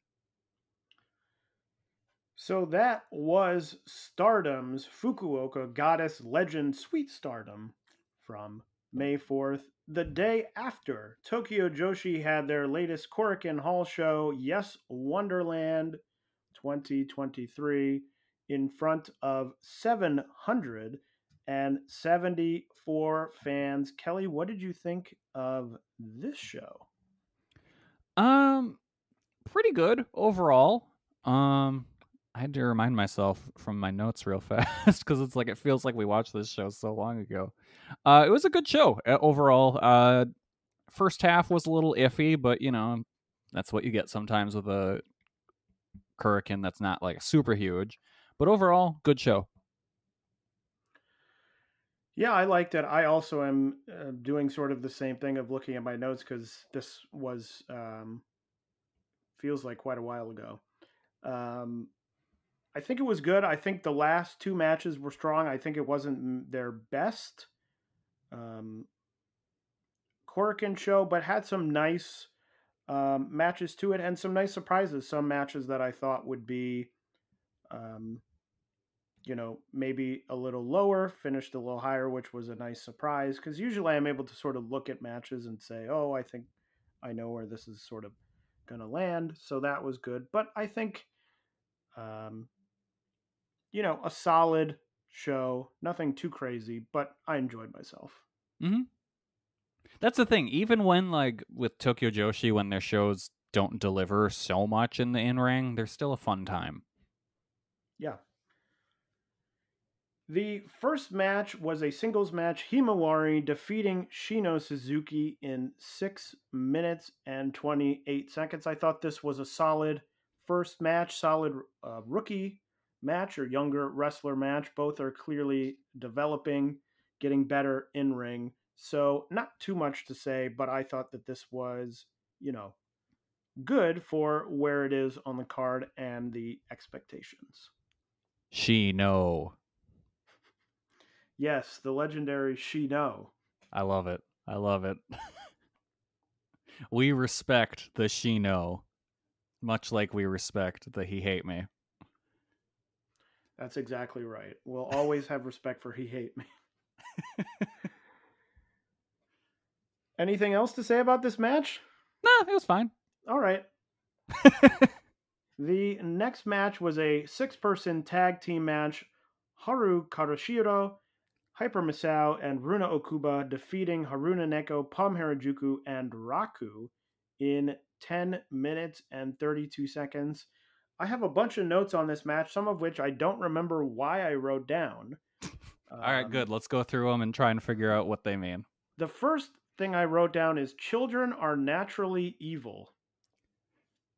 So that was Stardom's Fukuoka Goddess Legend Sweet Stardom from May 4th, the day after Tokyo Joshi had their latest Korakuen Hall show, Yes Wonderland 2023, in front of 774 fans. Kelly, what did you think of this show? Um, pretty good overall. Um, I had to remind myself from my notes real fast because it's like it feels like we watched this show so long ago. Uh, it was a good show uh, overall. Uh, first half was a little iffy, but you know that's what you get sometimes with a Korakuen that's not like super huge. But overall, good show. Yeah, I liked it. I also am uh, doing sort of the same thing of looking at my notes because this was um, feels like quite a while ago. Um, I think it was good. I think the last two matches were strong. I think it wasn't their best um, Korakuen show, but had some nice um, matches to it and some nice surprises. Some matches that I thought would be, um, you know, maybe a little lower, finished a little higher, which was a nice surprise. Because usually I'm able to sort of look at matches and say, oh, I think I know where this is sort of going to land. So that was good. But I think, um, you know, a solid show, nothing too crazy, but I enjoyed myself. Mm-hmm. That's the thing. Even when like with Tokyo Joshi, when their shows don't deliver so much in the in ring, they're still a fun time. Yeah. The first match was a singles match. Himawari defeating Shino Suzuki in six minutes and 28 seconds. I thought this was a solid first match, solid uh, rookie match or younger wrestler match. Both are clearly developing, getting better in ring. So, not too much to say, but I thought that this was, you know, good for where it is on the card and the expectations. She no. Yes, the legendary Shino. I love it. I love it. we respect the Shino, much like we respect the He Hate Me. That's exactly right. We'll always have respect for He Hate Me. Anything else to say about this match? Nah, it was fine. All right. the next match was a six person tag team match. Haru Karoshiro, Hyper Misao, and Runa Okuba defeating Haruna Neko, Pom Harajuku, and Raku in 10 minutes and 32 seconds. I have a bunch of notes on this match, some of which I don't remember why I wrote down. All right, Um, good. Let's go through them and try and figure out what they mean. The first thing I wrote down is children are naturally evil.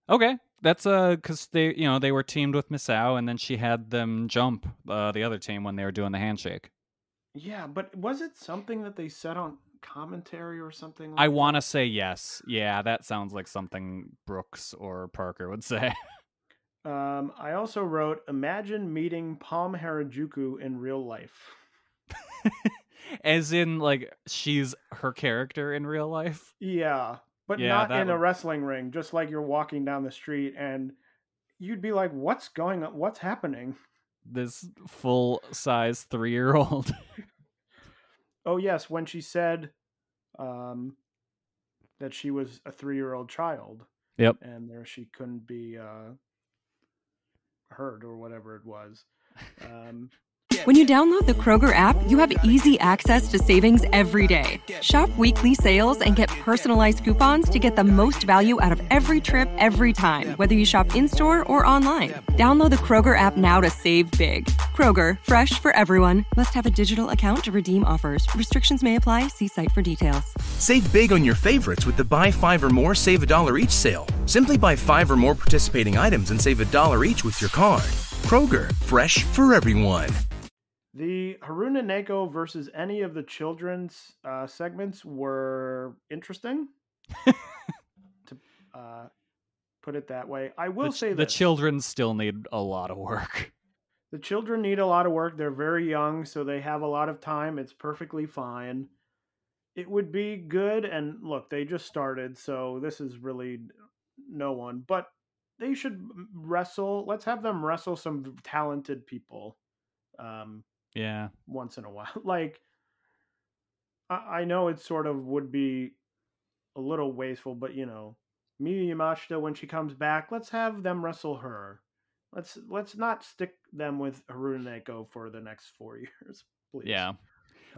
Okay, that's uh, because they, you know, they were teamed with Misao, and then she had them jump uh, the other team when they were doing the handshake. Yeah, but was it something that they said on commentary or something? I want to say yes. Yeah, that sounds like something Brooks or Parker would say. Um, I also wrote, imagine meeting Pom Harajuku in real life. As in, like, she's her character in real life. Yeah, but Yeah, not in a wrestling ring. Just like you're walking down the street and you'd be like, "What's going on? What's happening?" This full size three year old. Oh yes, when she said um, that she was a three-year-old child. Yep. And there she couldn't be uh, heard or whatever it was. Um, When you download the Kroger app, you have easy access to savings every day. Shop weekly sales and get personalized coupons to get the most value out of every trip every time, whether you shop in store or online. Download the Kroger app now to save big. Kroger, fresh for everyone. Must have a digital account to redeem offers. Restrictions may apply. See site for details. Save big on your favorites with the Buy Five or More Save a Dollar Each sale. Simply buy five or more participating items and save a dollar each with your card. Kroger, fresh for everyone. The Haruna Neko versus any of the children's uh, segments were interesting. to uh, put it that way, I will the, ch- say the children still need a lot of work. The children need a lot of work. They're very young, so they have a lot of time. It's perfectly fine. It would be good, and look, they just started, so this is really no one. But they should wrestle. Let's have them wrestle some talented people. Um, Yeah. once in a while. Like, I, I know it sort of would be a little wasteful, but you know, Miyu Yamashita when she comes back, let's have them wrestle her. Let's let's not stick them with Haruna Neko for the next four years, please. Yeah.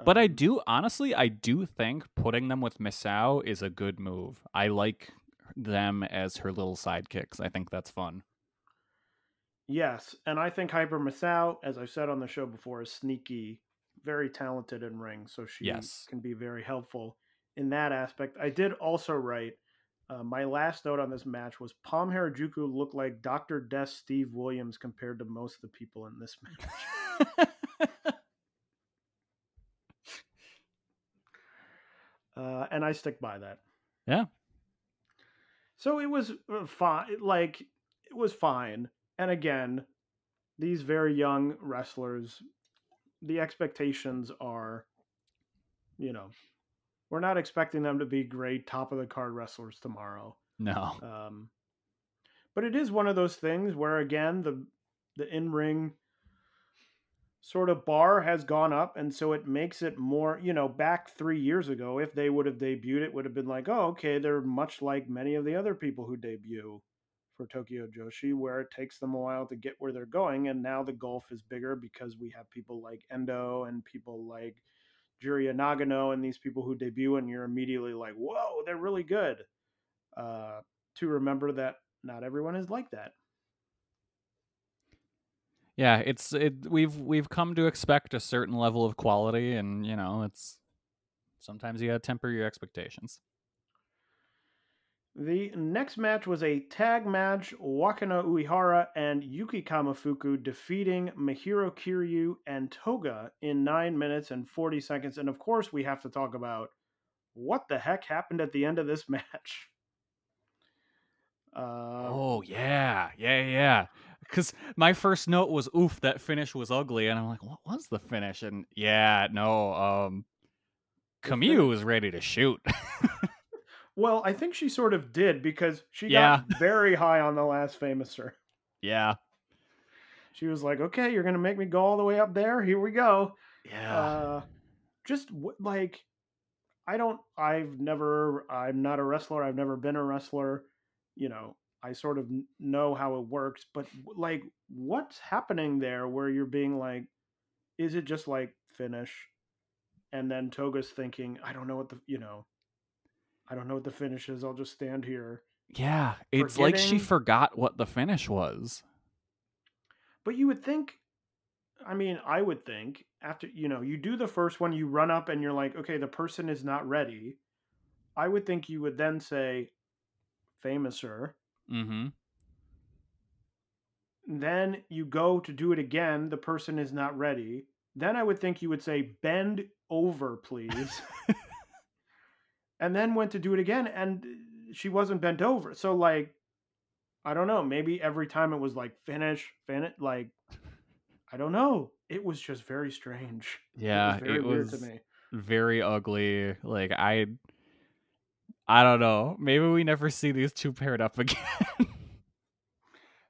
But I Um, do honestly, I do think putting them with Misao is a good move. I like them as her little sidekicks. I think that's fun. Yes, and I think Hyper Misao, as I've said on the show before, is sneaky, very talented in ring, so she Yes. can be very helpful in that aspect. I did also write uh, my last note on this match was Pom Harajuku looked like Dr. Death Steve Williams compared to most of the people in this match. uh, and I stick by that. Yeah. So it was fine. Like it was fine. And again, these very young wrestlers, the expectations are, you know, we're not expecting them to be great top of the card wrestlers tomorrow. no. Um, but it is one of those things where again the the in ring sort of bar has gone up, and so it makes it more. You know, back three years ago, if they would have debuted, it would have been like, oh, okay, they're much like many of the other people who debut for Tokyo Joshi, where it takes them a while to get where they're going, and now the gulf is bigger because we have people like Endo and people like Juria Nagano and these people who debut, and you're immediately like, whoa, they're really good. Uh, to remember that not everyone is like that. Yeah, it's it we've we've come to expect a certain level of quality and you know, it's sometimes you got to temper your expectations. The next match was a tag match. Wakana Uehara and Yuki Kamifuku defeating Mahiro Kiryu and Toga in 9 minutes and 40 seconds. And of course, we have to talk about what the heck happened at the end of this match. Uh, Oh yeah, yeah, yeah. Because my first note was, "Oof, that finish was ugly," and I'm like, "What was the finish?" And yeah, no, um, Kamiyu was ready to shoot. Well, I think she sort of did because she Yeah. got very high on the last famouser. yeah, She was like, "Okay, you're gonna make me go all the way up there. Here we go." yeah, uh just w- like i don't i've never i'm not a wrestler i've never been a wrestler you know i sort of know how it works but like what's happening there where you're being like is it just like finish and then toga's thinking i don't know what the you know i don't know what the finish is i'll just stand here yeah. It's like she forgot what the finish was. But you would think, I mean, I would think after, you know, you do the first one, you run up and you're like, okay, the person is not ready. I would think you would then say, famouser. Mm-hmm. Then you go to do it again. The person is not ready. Then I would think you would say, bend over, please. and then went to do it again and she wasn't bent over. So, like, I don't know. Maybe every time it was like finish, finish, like, I don't know. It was just very strange. Yeah, it was very it weird was to me. very ugly. Like I, I don't know. Maybe we never see these two paired up again.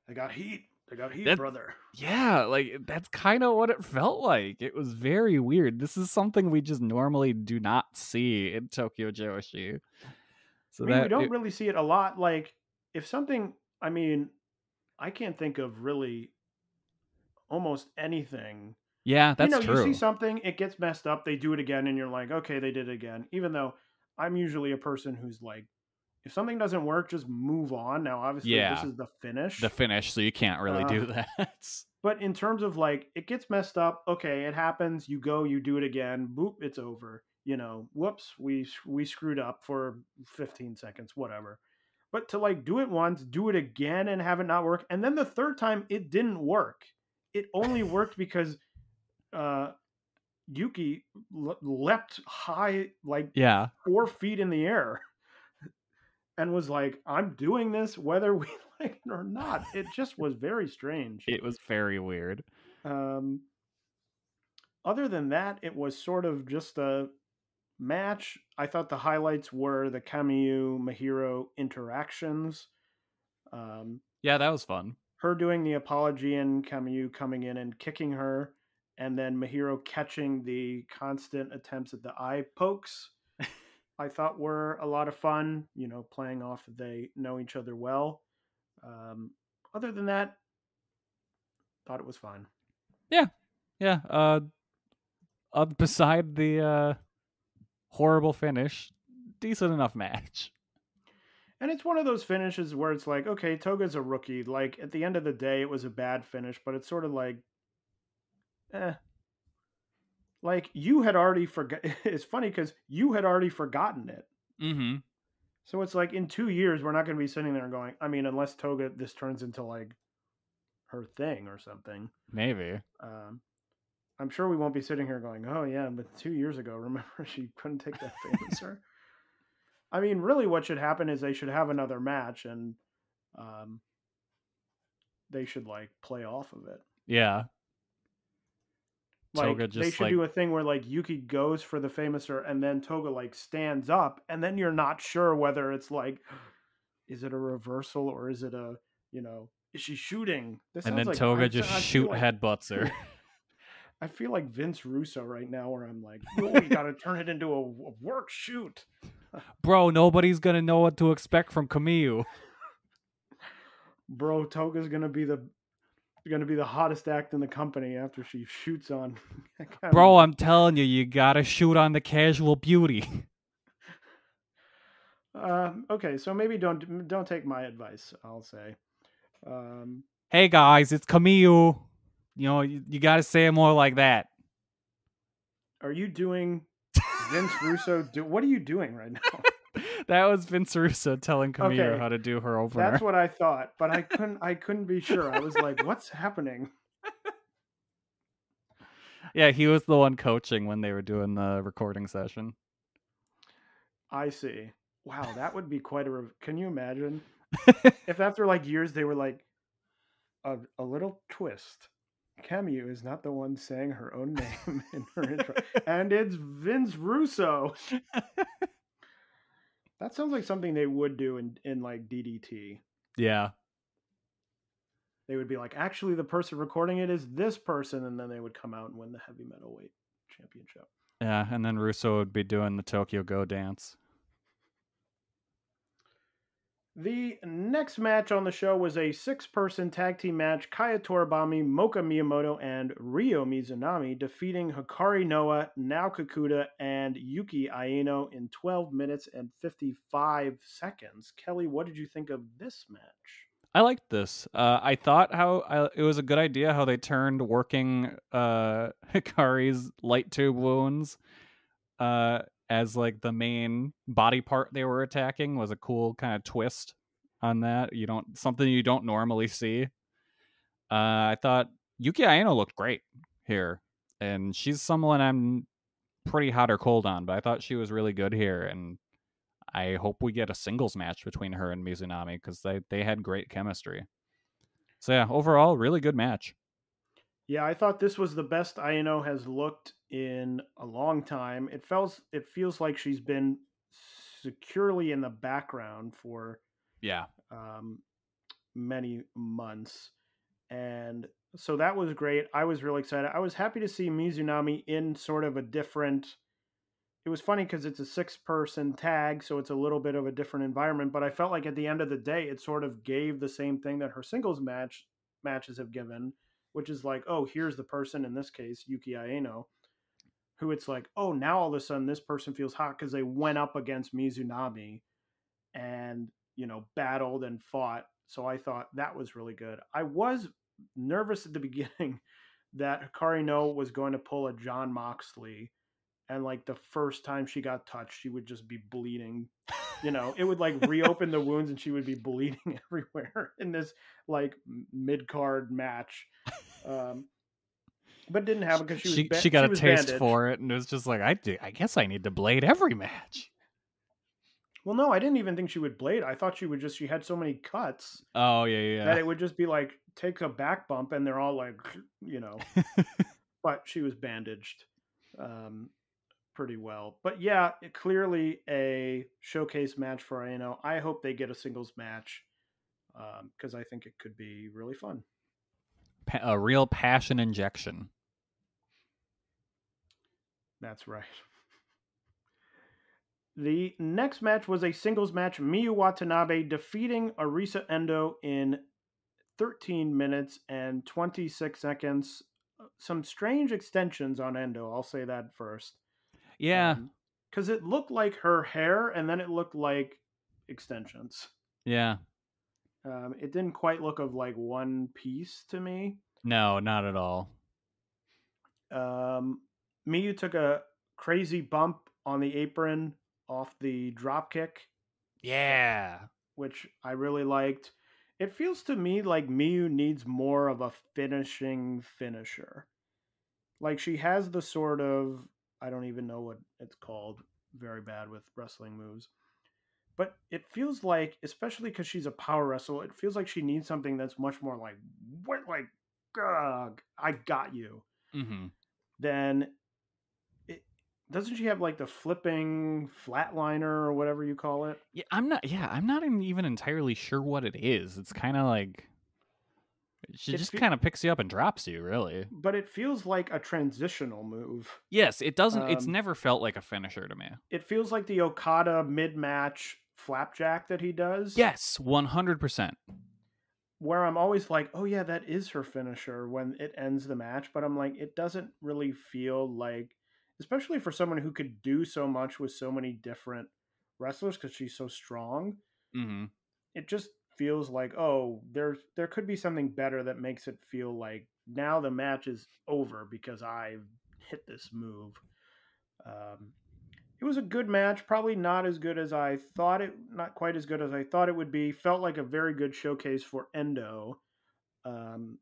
They got heat. They got heat, That- brother. yeah, like eh, that's kind of what it felt like. It was very weird. This is something we just normally do not see in Tokyo Joshi. So I mean, that we don't it- really see it a lot. Like, if something, I mean, I can't think of really almost anything. yeah, that's you know, true. you see something, it gets messed up, they do it again, and you're like, okay, they did it again. Even though I'm usually a person who's like, if something doesn't work, just move on. Now, obviously, this is the finish. the finish, so you can't really do Uh, that. But in terms of like, it gets messed up. Okay, it happens. You go, you do it again. Boop, it's over. You know, whoops, we we screwed up for 15 seconds, whatever. But to like do it once, do it again, and have it not work, and then the third time it didn't work. It only worked because uh, Yuki le- leapt high, like yeah, four feet in the air, and was like, "I'm doing this whether we like it or not." It just was very strange. it was very weird. Um, other than that, it was sort of just a match. I thought the highlights were the Kamiyu Mahiro interactions. Um, Yeah, that was fun. her doing the apology and Kamiyu coming in and kicking her, and then Mahiro catching the constant attempts at the eye pokes. I thought were a lot of fun, you know, playing off they know each other well. Um, other than that, thought it was fine. Yeah. Uh, uh beside the uh horrible finish, decent enough match. And it's one of those finishes where it's like, okay, Toga's a rookie. Like at the end of the day, it was a bad finish, but it's sort of like, eh. Like you had already forgot. It's funny because you had already forgotten it. Mm-hmm. So it's like in two years, we're not going to be sitting there going. I mean, unless Toga this turns into like her thing or something. Maybe. Um, I'm sure we won't be sitting here going, "Oh yeah, but two years ago, remember she couldn't take that famouser." I mean, really, what should happen is they should have another match, and um, they should like play off of it. Yeah. Like Toga they should like do a thing where like Yuki goes for the famouser, and then Toga like stands up, and then you're not sure whether it's like, is it a reversal or is it a, you know, is she shooting? This and then like- Toga I- just I shoot like- headbutts her. I feel like Vince Russo right now, where I'm like, oh, we got to turn it into a, a work shoot. Bro, nobody's gonna know what to expect from Camille. Bro, Toga's gonna be the gonna be the hottest act in the company after she shoots on. Bro, I'm telling you, you gotta shoot on the casual beauty. Um, okay, so maybe don't don't take my advice. I'll say. Um, hey guys, it's Camille. You know, you, you gotta say it more like that. are you doing Vince Russo? Do what are you doing right now? That was Vince Russo telling Camille Okay, how to do her opener. That's what I thought, but I couldn't. I couldn't be sure. I was like, "What's happening?" Yeah, he was the one coaching when they were doing the recording session. I see. Wow, that would be quite a. Rev- Can you imagine if after like years they were like, a, a little twist. Kamiyu is not the one saying her own name in her intro, and it's Vince Russo. That sounds like something they would do in in like DDT. Yeah. They would be like, actually, the person recording it is this person, and then they would come out and win the heavy metal weight championship. Yeah, and then Russo would be doing the Tokyo Go dance. The next match on the show was a six person tag team match. Kaya Toribami, Moka Miyamoto, and Ryo Mizunami defeating Hikari Noa, Nao Kakuta, and Yuki Aino in 12 minutes and 55 seconds. Kelly, what did you think of this match? I liked this. Uh, I thought how uh, it was a good idea how they turned working uh, Hikari's light tube wounds uh, as like the main body part they were attacking was a cool kind of twist on that. You don't something you don't normally see. Uh, I thought Yuki Aino looked great here, and she's someone I'm pretty hot or cold on, but I thought she was really good here, and I hope we get a singles match between her and Mizunami because they they had great chemistry. So yeah, overall, really good match. Yeah, I thought this was the best Aino has looked in a long time. It feels it feels like she's been securely in the background for Yeah, um, many months, and so that was great. I was really excited. I was happy to see Mizunami in sort of a different. It was funny because it's a six-person tag, so it's a little bit of a different environment. But I felt like at the end of the day, it sort of gave the same thing that her singles match matches have given, which is like, oh, here's the person in this case, Yuki Aino, who it's like, oh, now all of a sudden this person feels hot because they went up against Mizunami, and you know battled and fought. So I thought that was really good. I was nervous at the beginning that Hikari Noa was going to pull a Jon Moxley, and like the first time she got touched, she would just be bleeding. You know, it would like reopen the wounds, and she would be bleeding everywhere in this like mid card match. Um, but didn't happen because she was she ba- she got a was taste bandaged. for it, and it was just like I do, I guess I need to blade every match. Well, no, I didn't even think she would blade. I thought she would just. She had so many cuts Oh yeah, yeah. that it would just be like take a back bump, and they're all like, you know. but she was bandaged um, pretty well. But yeah, it- clearly a showcase match for Aino. I hope they get a singles match because I think it could be really fun. Pa- a real passion injection. That's right. The next match was a singles match. Miyu Watanabe defeating Arisa Endo in 13 minutes and 26 seconds. Uh, some strange extensions on Endo. I'll say that first. Yeah, um, Because it looked like her hair and then it looked like extensions. yeah. Um, it didn't quite look of like one piece to me. No, not at all. Um, Miyu took a crazy bump on the apron off the drop kick, Yeah. which I really liked. It feels to me like Miyu needs more of a finishing finisher. Like she has the sort of I don't even know what it's called. Very bad with wrestling moves. But it feels like, especially because she's a power wrestler, it feels like she needs something that's much more like, what, like, ugh, I got you. Mm-hmm. then it doesn't she have like the flipping flatliner or whatever you call it Yeah, I'm not. Yeah, I'm not even entirely sure what it is. It's kind of like she It just fe- kind of picks you up and drops you. Really. but it feels like a transitional move Yes, it doesn't. it's Um, never felt like a finisher to me. it feels like the okada mid-match flapjack that he does Yes, one hundred percent. where i'm always like oh yeah that is her finisher when it ends the match but i'm like it doesn't really feel like especially for someone who could do so much with so many different wrestlers because she's so strong Mm-hmm. it just feels like oh there there could be something better that makes it feel like now the match is over because I've hit this move. Um, it was a good match, probably not as good as I thought it, not quite as good as I thought it would be. Felt like a very good showcase for Endo. Um,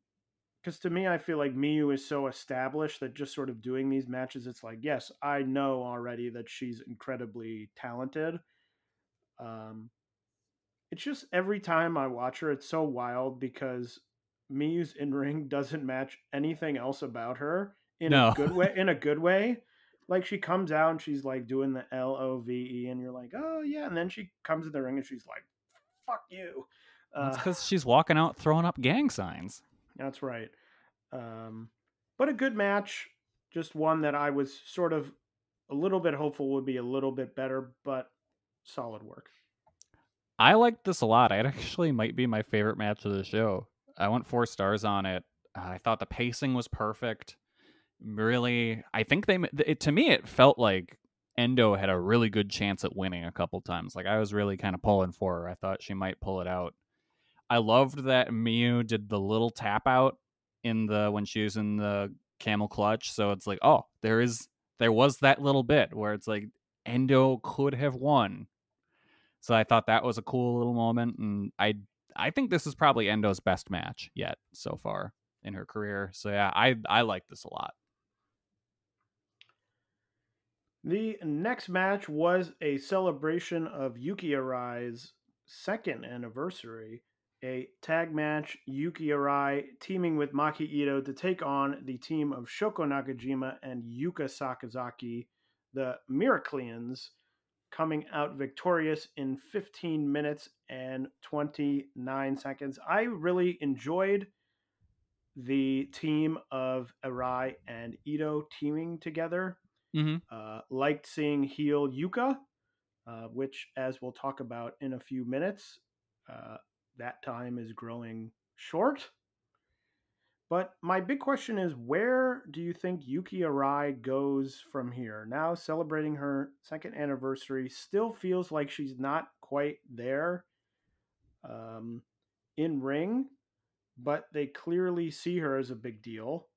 because to me, I feel like Miyu is so established that just sort of doing these matches, it's like, yes, I know already that she's incredibly talented. Um, it's just every time I watch her, it's so wild because Miyu's in ring doesn't match anything else about her in No. a good way. In a good way, like she comes out and she's like doing the L O V E, and you're like, oh yeah, and then she comes in the ring and she's like, fuck you. That's Uh, because she's walking out throwing up gang signs. that's right. Um, but a good match, just one that I was sort of a little bit hopeful would be a little bit better, but solid work. I liked this a lot. It actually might be my favorite match of the show. I went four stars on it. Uh, I thought the pacing was perfect. Really, I think they. It, to me, it felt like Endo had a really good chance at winning a couple times. Like I was really kind of pulling for her. I thought she might pull it out. I loved that Miyu did the little tap out in the when she was in the camel clutch. So it's like, oh, there is there was that little bit where it's like Endo could have won. So I thought that was a cool little moment, and I I think this is probably Endo's best match yet so far in her career. So yeah, I I like this a lot. The next match was a celebration of Yuki Arai's second anniversary. A tag match, Yuki Arai teaming with Maki Ito to take on the team of Shoko Nakajima and Yuka Sakazaki, the Miracleans, coming out victorious in 15 minutes and 29 seconds. I really enjoyed the team of Arai and Ito teaming together. Mm-hmm. Uh, liked seeing heel Yuka, uh, which, as we'll talk about in a few minutes, uh, that time is growing short. But my big question is where do you think Yuki Arai goes from here? Now celebrating her second anniversary, still feels like she's not quite there um, in ring, but they clearly see her as a big deal.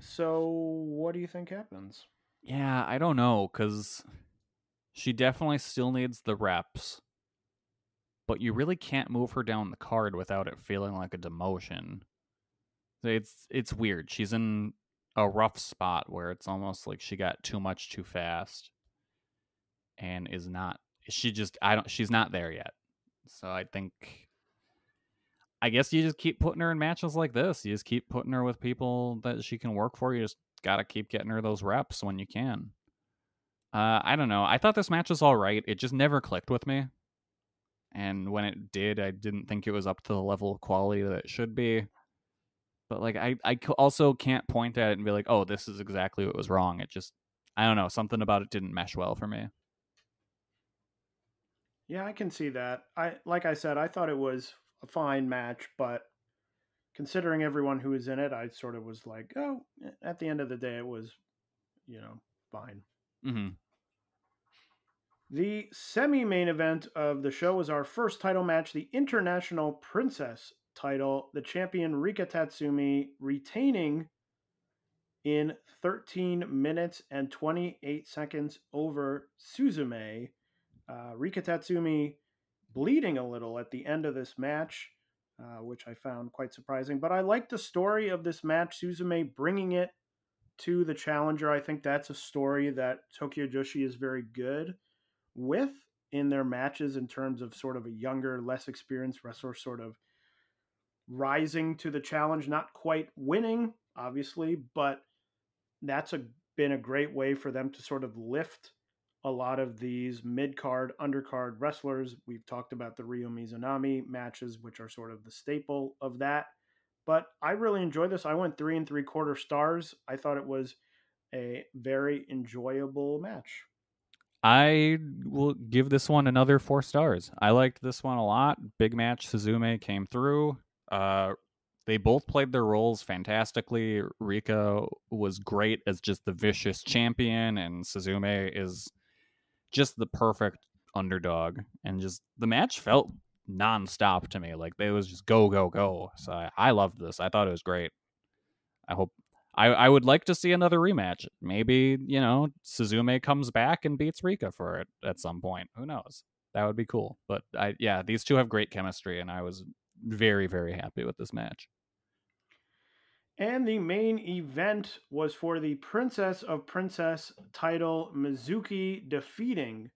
So, what do you think happens? Yeah, I don't know because she definitely still needs the reps, but you really can't move her down the card without it feeling like a demotion. It's it's weird. She's in a rough spot where it's almost like she got too much too fast, and is not. She just I don't. She's not there yet. So I think. I guess you just keep putting her in matches like this. You just keep putting her with people that she can work for. You just gotta keep getting her those reps when you can. Uh, I don't know. I thought this match was all right. It just never clicked with me. And when it did, I didn't think it was up to the level of quality that it should be. But like, I I also can't point at it and be like, oh, this is exactly what was wrong. It just, I don't know, something about it didn't mesh well for me. Yeah, I can see that. I like I said, I thought it was a fine match, but considering everyone who was in it, I sort of was like, oh, at the end of the day, it was, you know, fine. Mm-hmm. The semi main event of the show was our first title match, the International Princess title. The champion Rika Tatsumi retaining in 13 minutes and 28 seconds over Suzume. Uh, Rika Tatsumi bleeding a little at the end of this match, uh, which I found quite surprising. But I like the story of this match. Suzume bringing it to the challenger. I think that's a story that Tokyo Joshi is very good with in their matches in terms of sort of a younger, less experienced wrestler sort of rising to the challenge, not quite winning, obviously, but that's a, been a great way for them to sort of lift a lot of these mid card, undercard wrestlers. We've talked about the Ryo Mizunami matches, which are sort of the staple of that. But I really enjoyed this. I went three and three quarter stars. I thought it was a very enjoyable match. I will give this one another four stars. I liked this one a lot. Big match. Suzume came through. Uh, they both played their roles fantastically. Rika was great as just the vicious champion, and Suzume is just the perfect underdog. And just the match felt nonstop to me. Like it was just go, go, go. So I, I loved this. I thought it was great. I hope I, I would like to see another rematch. Maybe, you know, Suzume comes back and beats Rika for it at some point. Who knows? That would be cool. But I yeah, these two have great chemistry and I was very, very happy with this match. And the main event was for the Princess of Princess title, Mizuki defeating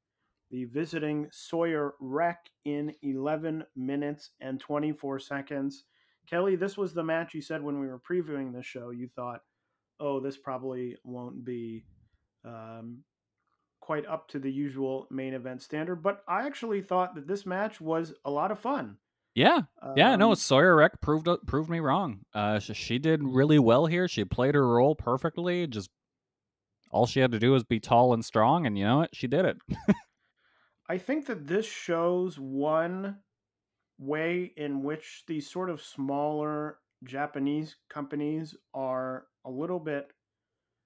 the visiting Sawyer Wreck in 11 minutes and 24 seconds. Kelly, this was the match you said when we were previewing the show. You thought, oh, this probably won't be um, quite up to the usual main event standard. But I actually thought that this match was a lot of fun. Yeah, yeah, no, Um, Sawyer Wreck proved proved me wrong. Uh, she, she did really well here. She played her role perfectly. Just all she had to do was be tall and strong, and you know what? She did it. I think that this shows one way in which these sort of smaller Japanese companies are a little bit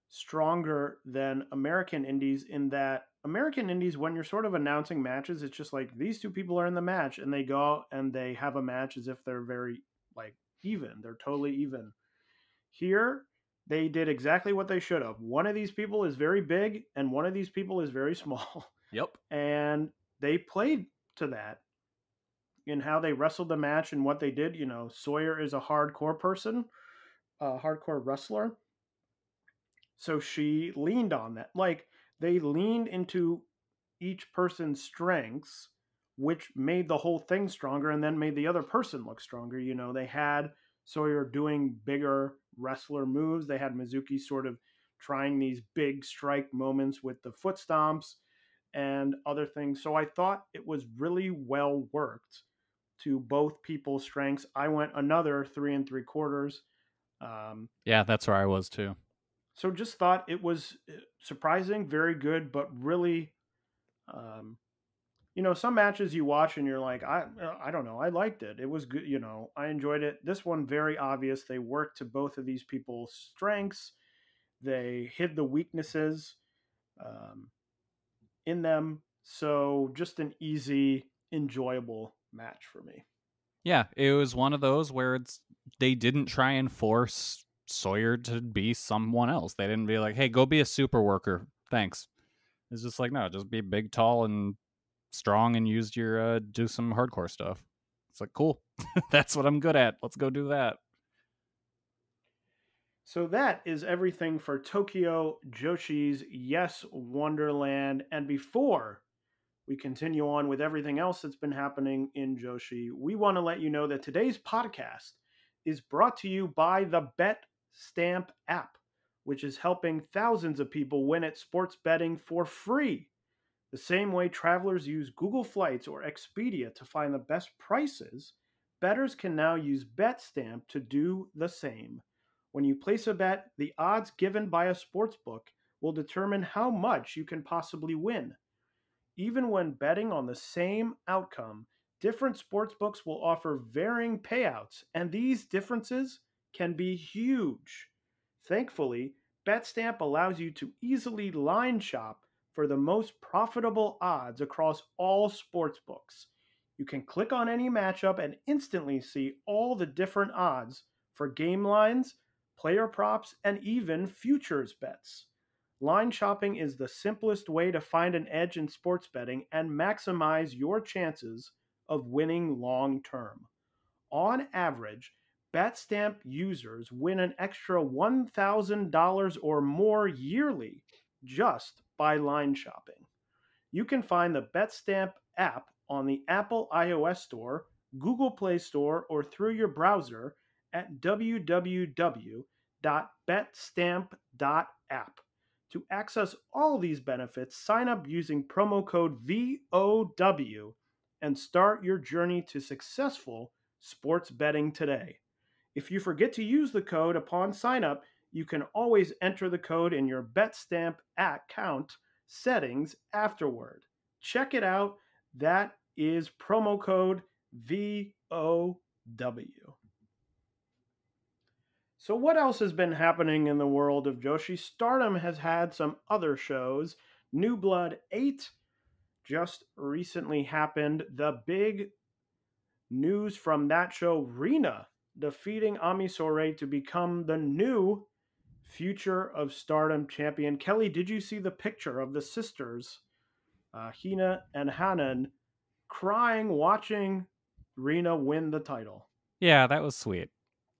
stronger than American indies in that American indies, when you're sort of announcing matches, it's just like these two people are in the match and they go and they have a match as if they're very like even. They're totally even. Here, they did exactly what they should have. One of these people is very big and one of these people is very small. Yep. And they played to that in how they wrestled the match and what they did. You know, Sawyer is a hardcore person, a hardcore wrestler. So she leaned on that. Like they leaned into each person's strengths, which made the whole thing stronger and then made the other person look stronger. You know, they had Sawyer doing bigger wrestler moves. They had Mizuki sort of trying these big strike moments with the foot stomps and other things. So I thought it was really well worked to both people's strengths. I went another three and three quarters. Um, Yeah, that's where I was too. So just thought it was uh, surprising, very good, but really, um, you know, some matches you watch and you're like, I, uh, I don't know, I liked it. It was good, you know, I enjoyed it. This one very obvious. They worked to both of these people's strengths. They hid the weaknesses um, in them. So just an easy, enjoyable match for me. Yeah, it was one of those where it's they didn't try and force Sawyer to be someone else. They didn't be like, "Hey, go be a super worker." Thanks. It's just like, no, just be big, tall, and strong, and use your uh, do some hardcore stuff. It's like, cool. That's what I'm good at. Let's go do that. So that is everything for Tokyo Joshi's Yes Wonderland. And before we continue on with everything else that's been happening in Joshi, we want to let you know that today's podcast is brought to you by the Bet Stamp app, which is helping thousands of people win at sports betting for free. The same way travelers use Google Flights or Expedia to find the best prices, bettors can now use BetStamp to do the same. When you place a bet, the odds given by a sportsbook will determine how much you can possibly win. Even when betting on the same outcome, different sportsbooks will offer varying payouts, and these differences can be huge. Thankfully, BetStamp allows you to easily line shop for the most profitable odds across all sportsbooks. You can click on any matchup and instantly see all the different odds for game lines, player props, and even futures bets. Line shopping is the simplest way to find an edge in sports betting and maximize your chances of winning long term. On average, BetStamp users win an extra $1,000 or more yearly just by line shopping. You can find the BetStamp app on the Apple iOS Store, Google Play Store, or through your browser at www.betstamp.app. To access all these benefits, sign up using promo code VOW and start your journey to successful sports betting today. If you forget to use the code upon sign up, you can always enter the code in your BetStamp account settings afterward. Check it out. That is promo code VOW. So, what else has been happening in the world of Joshi? Stardom has had some other shows. New Blood 8 just recently happened. The big news from that show Rena defeating Ami Sourei to become the new future of Stardom champion. Kelly, did you see the picture of the sisters, uh, Hina and Hanan, crying watching Rena win the title? Yeah, that was sweet.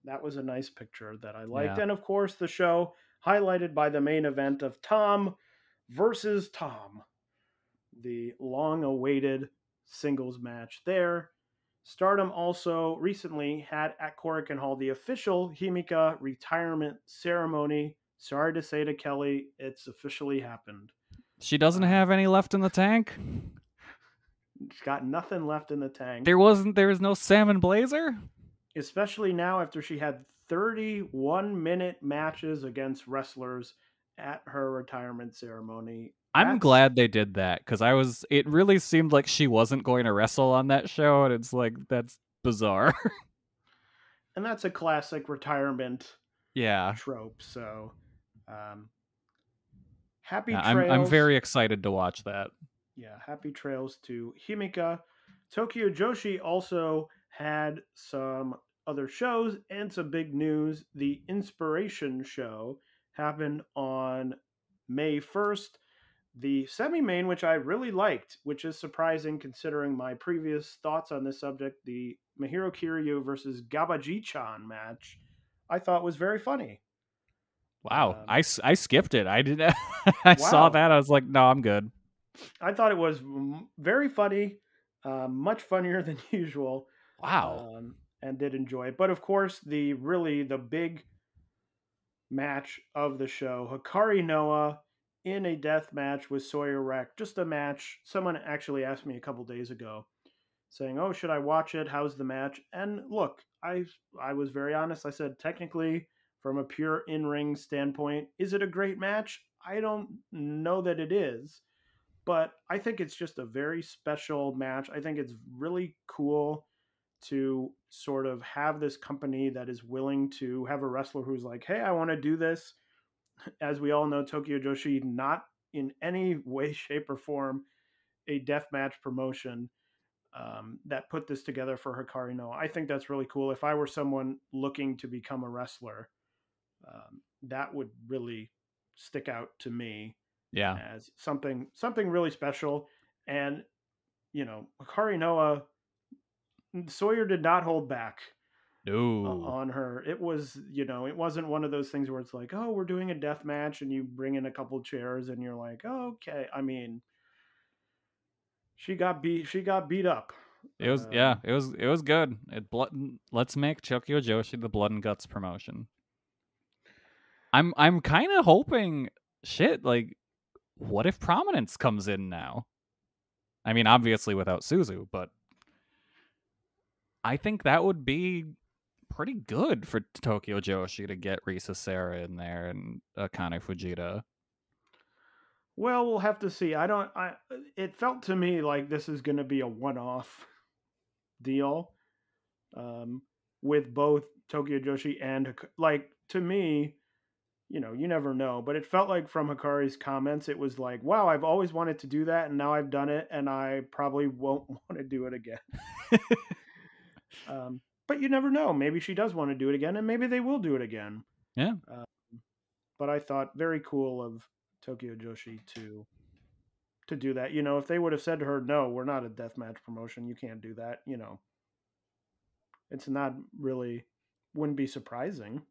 That was a nice picture that I liked. Yeah. And of course, the show highlighted by the main event of Tom versus Tom, the long awaited singles match there. Stardom also recently had at Korakuen Hall the official Himika retirement ceremony. Sorry to say to Kelly, it's officially happened. She doesn't um, have any left in the tank. She's got nothing left in the tank. There wasn't. There was no salmon blazer. especially now after she had 31 minute matches against wrestlers at her retirement ceremony. I'm That's- glad they did that because I was. It really seemed like she wasn't going to wrestle on that show, and it's like that's bizarre. And that's a classic retirement yeah, trope. So, um, Happy Yeah, trails. I'm I'm very excited to watch that. yeah, happy trails to Himika. Tokyo Joshi also had some other shows and some big news. The Inspiration show happened on May 1st. The semi main, which I really liked, which is surprising considering my previous thoughts on this subject, the Mahiro Kiryu versus Gabaji chan match, I thought was very funny. Wow, Um, I, I skipped it. I didn't, I saw that. I was like, no, I'm good. I thought it was very funny, uh, much funnier than usual. Wow. um, and did enjoy it. But of course, the really the big match of the show, Hikari Noa in a death match with Sawyer Wreck. Just a match. Someone actually asked me a couple days ago, saying, "Oh, should I watch it? How's the match?" And look, I I was very honest. I said, technically, from a pure in ring standpoint, is it a great match? I don't know that it is. But I think it's just a very special match. I think it's really cool to sort of have this company that is willing to have a wrestler who's like, hey, I want to do this. As we all know, Tokyo Joshi, not in any way, shape, or form a deathmatch promotion um, that put this together for Hikari Noa. I think that's really cool. If I were someone looking to become a wrestler, um, that would really stick out to me yeah. as something something really special. And you know, Hikari Noa, Sawyer did not hold back No. on her. It was, you know, it wasn't one of those things where it's like, oh, we're doing a death match, and you bring in a couple chairs, and you're like, oh, okay. I mean, she got beat. She got beat up. It was Um, yeah, it was it was good. It blood let's make Tokyo Joshi the blood and guts promotion. I'm I'm kind of hoping shit like what if prominence comes in now? I mean obviously without Suzu, but I think that would be pretty good for Tokyo Joshi to get Risa Sera in there and Akane Fujita. Well, we'll have to see. I don't. I. It felt to me like this is going to be a one-off deal, um, with both Tokyo Joshi and like to me, you know, you never know. But it felt like from Hikari's comments, it was like, "Wow, I've always wanted to do that, and now I've done it, and I probably won't want to do it again." um, but you never know. Maybe she does want to do it again, and maybe they will do it again. Yeah. Um, but I thought very cool of Tokyo Joshi to to do that. You know, if they would have said to her, "No, we're not a deathmatch promotion. You can't do that." You know, it's not really wouldn't be surprising.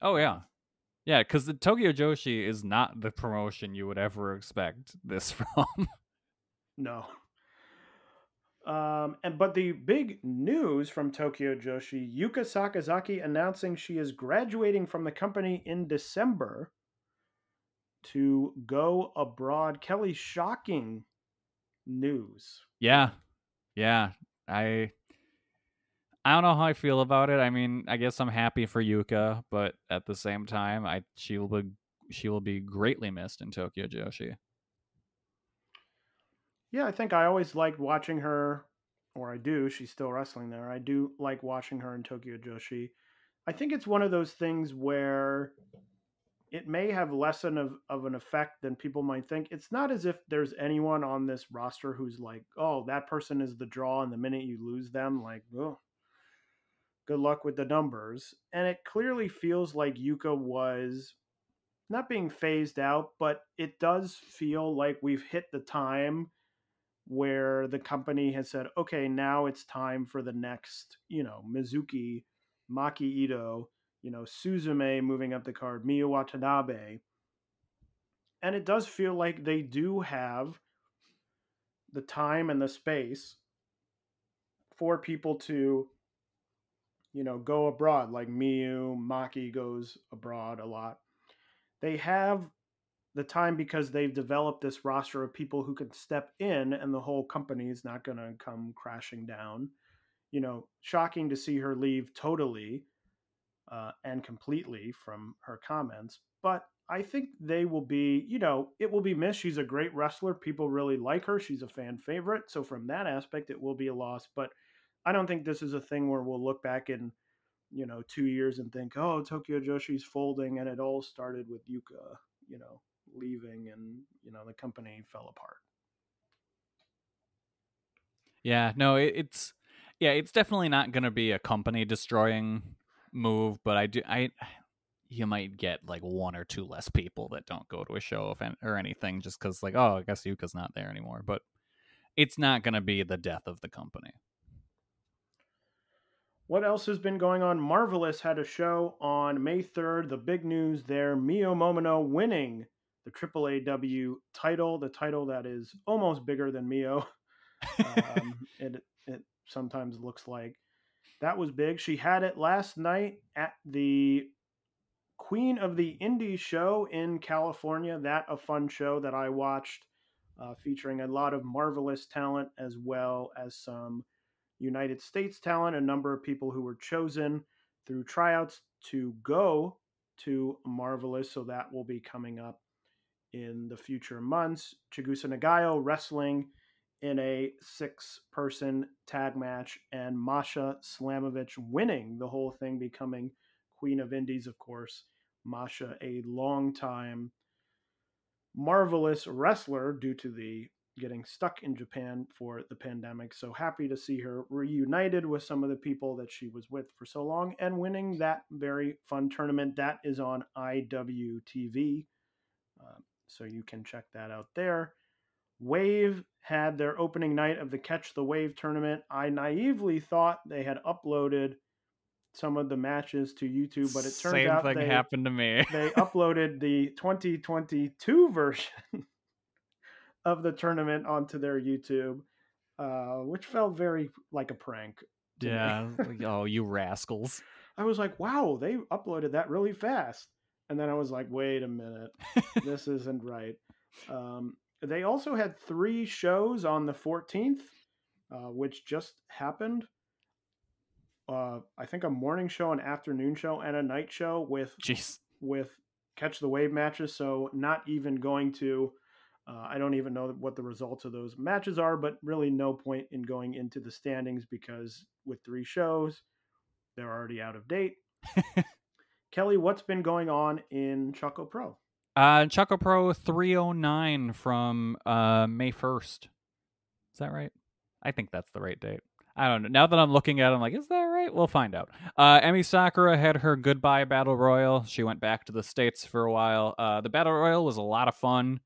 Oh yeah. Yeah, because the Tokyo Joshi is not the promotion you would ever expect this from. No. Um, and but the big news from Tokyo Joshi, Yuka Sakazaki announcing she is graduating from the company in December to go abroad. Kelly, shocking news. Yeah. Yeah. I I don't know how I feel about it. I mean, I guess I'm happy for Yuka, but at the same time, I she will be she will be greatly missed in Tokyo Joshi. Yeah, I think I always liked watching her, or I do. She's still wrestling there. I do like watching her in Tokyo Joshi. I think it's one of those things where it may have less of, of an effect than people might think. It's not as if there's anyone on this roster who's like, oh, that person is the draw, and the minute you lose them, like, oh, good luck with the numbers. And it clearly feels like Yuka was not being phased out, but it does feel like we've hit the time where the company has said, okay, now it's time for the next, you know, Mizuki, Maki Ito, you know, Suzume moving up the card, Miyu Watanabe. And it does feel like they do have the time and the space for people to, you know, go abroad. Like Miyu, Maki goes abroad a lot. They have the time because they've developed this roster of people who can step in and the whole company is not going to come crashing down. You know, shocking to see her leave totally uh, and completely from her comments, but I think they will be, you know, it will be missed. She's a great wrestler. People really like her. She's a fan favorite. So, from that aspect, it will be a loss. But I don't think this is a thing where we'll look back in, you know, two years and think, oh, Tokyo Joshi's folding and it all started with Yuka. You know, leaving, and you know the company fell apart. Yeah, no, it, it's yeah, it's definitely not going to be a company destroying move, but I do I you might get like one or two less people that don't go to a show if, or anything just cuz like oh, I guess Yuka's not there anymore, but it's not going to be the death of the company. What else has been going on? Marvelous had a show on May 3rd. The big news there Mio Momono winning the AAAW title, the title that is almost bigger than Mio. Um, it, it sometimes looks like. That was big. She had it last night at the Queen of the Indies show in California. That a fun show that I watched, uh, featuring a lot of marvelous talent as well as some United States talent, a number of people who were chosen through tryouts to go to Marvelous. So that will be coming up in the future months. Chigusa Nagayo wrestling in a six person tag match, and Masha Slamovich winning the whole thing, becoming Queen of Indies, of course. Masha, a long time marvelous wrestler due to the getting stuck in Japan for the pandemic. So happy to see her reunited with some of the people that she was with for so long and winning that very fun tournament. That is on IWTV. Uh, so you can check that out there. Wave had their opening night of the Catch the Wave tournament. I naively thought they had uploaded some of the matches to YouTube, but it turns Same out thing they, happened to me. they uploaded the 2022 version of the tournament onto their YouTube, uh, which felt very like a prank. yeah. oh, you rascals. I was like, wow, they uploaded that really fast. And then I was like, wait a minute, this isn't right. Um, they also had three shows on the 14th, uh, which just happened. Uh, I think a morning show, an afternoon show, and a night show with Jeez. with catch the wave matches. So not even going to. Uh, I don't even know what the results of those matches are, but really no point in going into the standings because with three shows, they're already out of date. Kelly, what's been going on in Choco Pro? Uh, Choco Pro 309 from uh, May 1st. Is that right? I think that's the right date. I don't know. Now that I'm looking at it, I'm like, is that right? We'll find out. Uh, Emi Sakura had her goodbye battle royal. She went back to the States for a while. Uh, the battle royal was a lot of fun.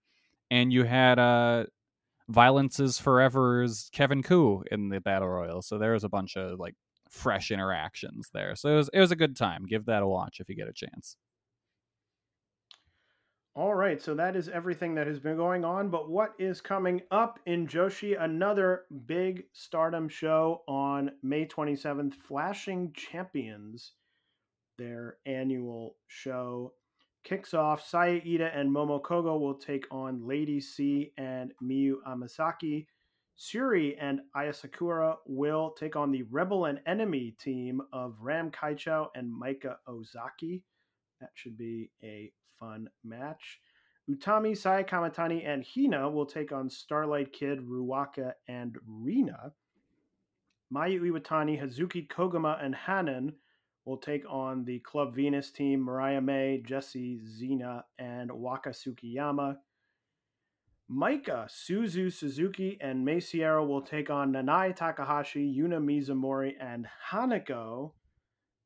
And you had uh, Violences Forever's Kevin Ku in the battle royal. So there was a bunch of like fresh interactions there. So it was, it was a good time. Give that a watch if you get a chance. All right, so that is everything that has been going on. But what is coming up in Joshi? Another big stardom show on May 27th Flashing Champions, their annual show, kicks off. Saya Iida and Momo Kogo will take on Lady C and Miyu Amasaki. Suri and Ayasakura will take on the Rebel and Enemy team of Ram Kaichou and Maika Ozaki. That should be a fun match. Utami, Saya Kamitani, and Hina will take on Starlight Kid, Ruaka, and Rina. Mayu Iwatani, Hazuki Koguma, and Hanan will take on the Club Venus team, Mariah May, Jesse, Zena, and Waka Tsukiyama. Maika, Suzu Suzuki, and Mei Seira will take on Nanae Takahashi, Yuna Mizumori, and Hanako.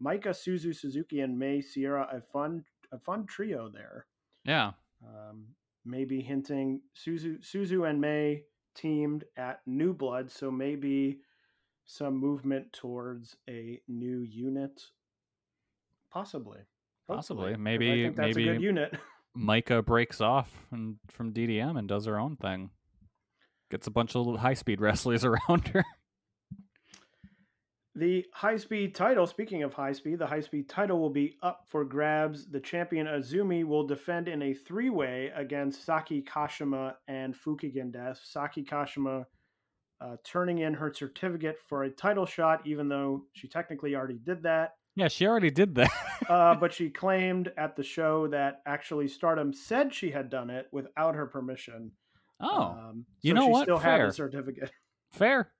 Maika, Suzu Suzuki, and Mei Seira, a fun, a fun trio there. Yeah. Um, maybe hinting Suzu, Suzu and May teamed at New Blood, so maybe some movement towards a new unit, possibly. Possibly. Hopefully, 'cause Maybe- I think that's a maybe- good unit. Maika breaks off and, from DDM and does her own thing. Gets a bunch of little high speed wrestlers around her. The high speed title, speaking of high speed, the high speed title will be up for grabs. The champion Azumi will defend in a three way against Saki Kashima and Fukigen Death. Saki Kashima uh, turning in her certificate for a title shot, even though she technically already did that. Yeah, she already did that. Uh, but she claimed at the show that actually Stardom said she had done it without her permission. oh, Um, you know she what? Still had Fair. the certificate. fair.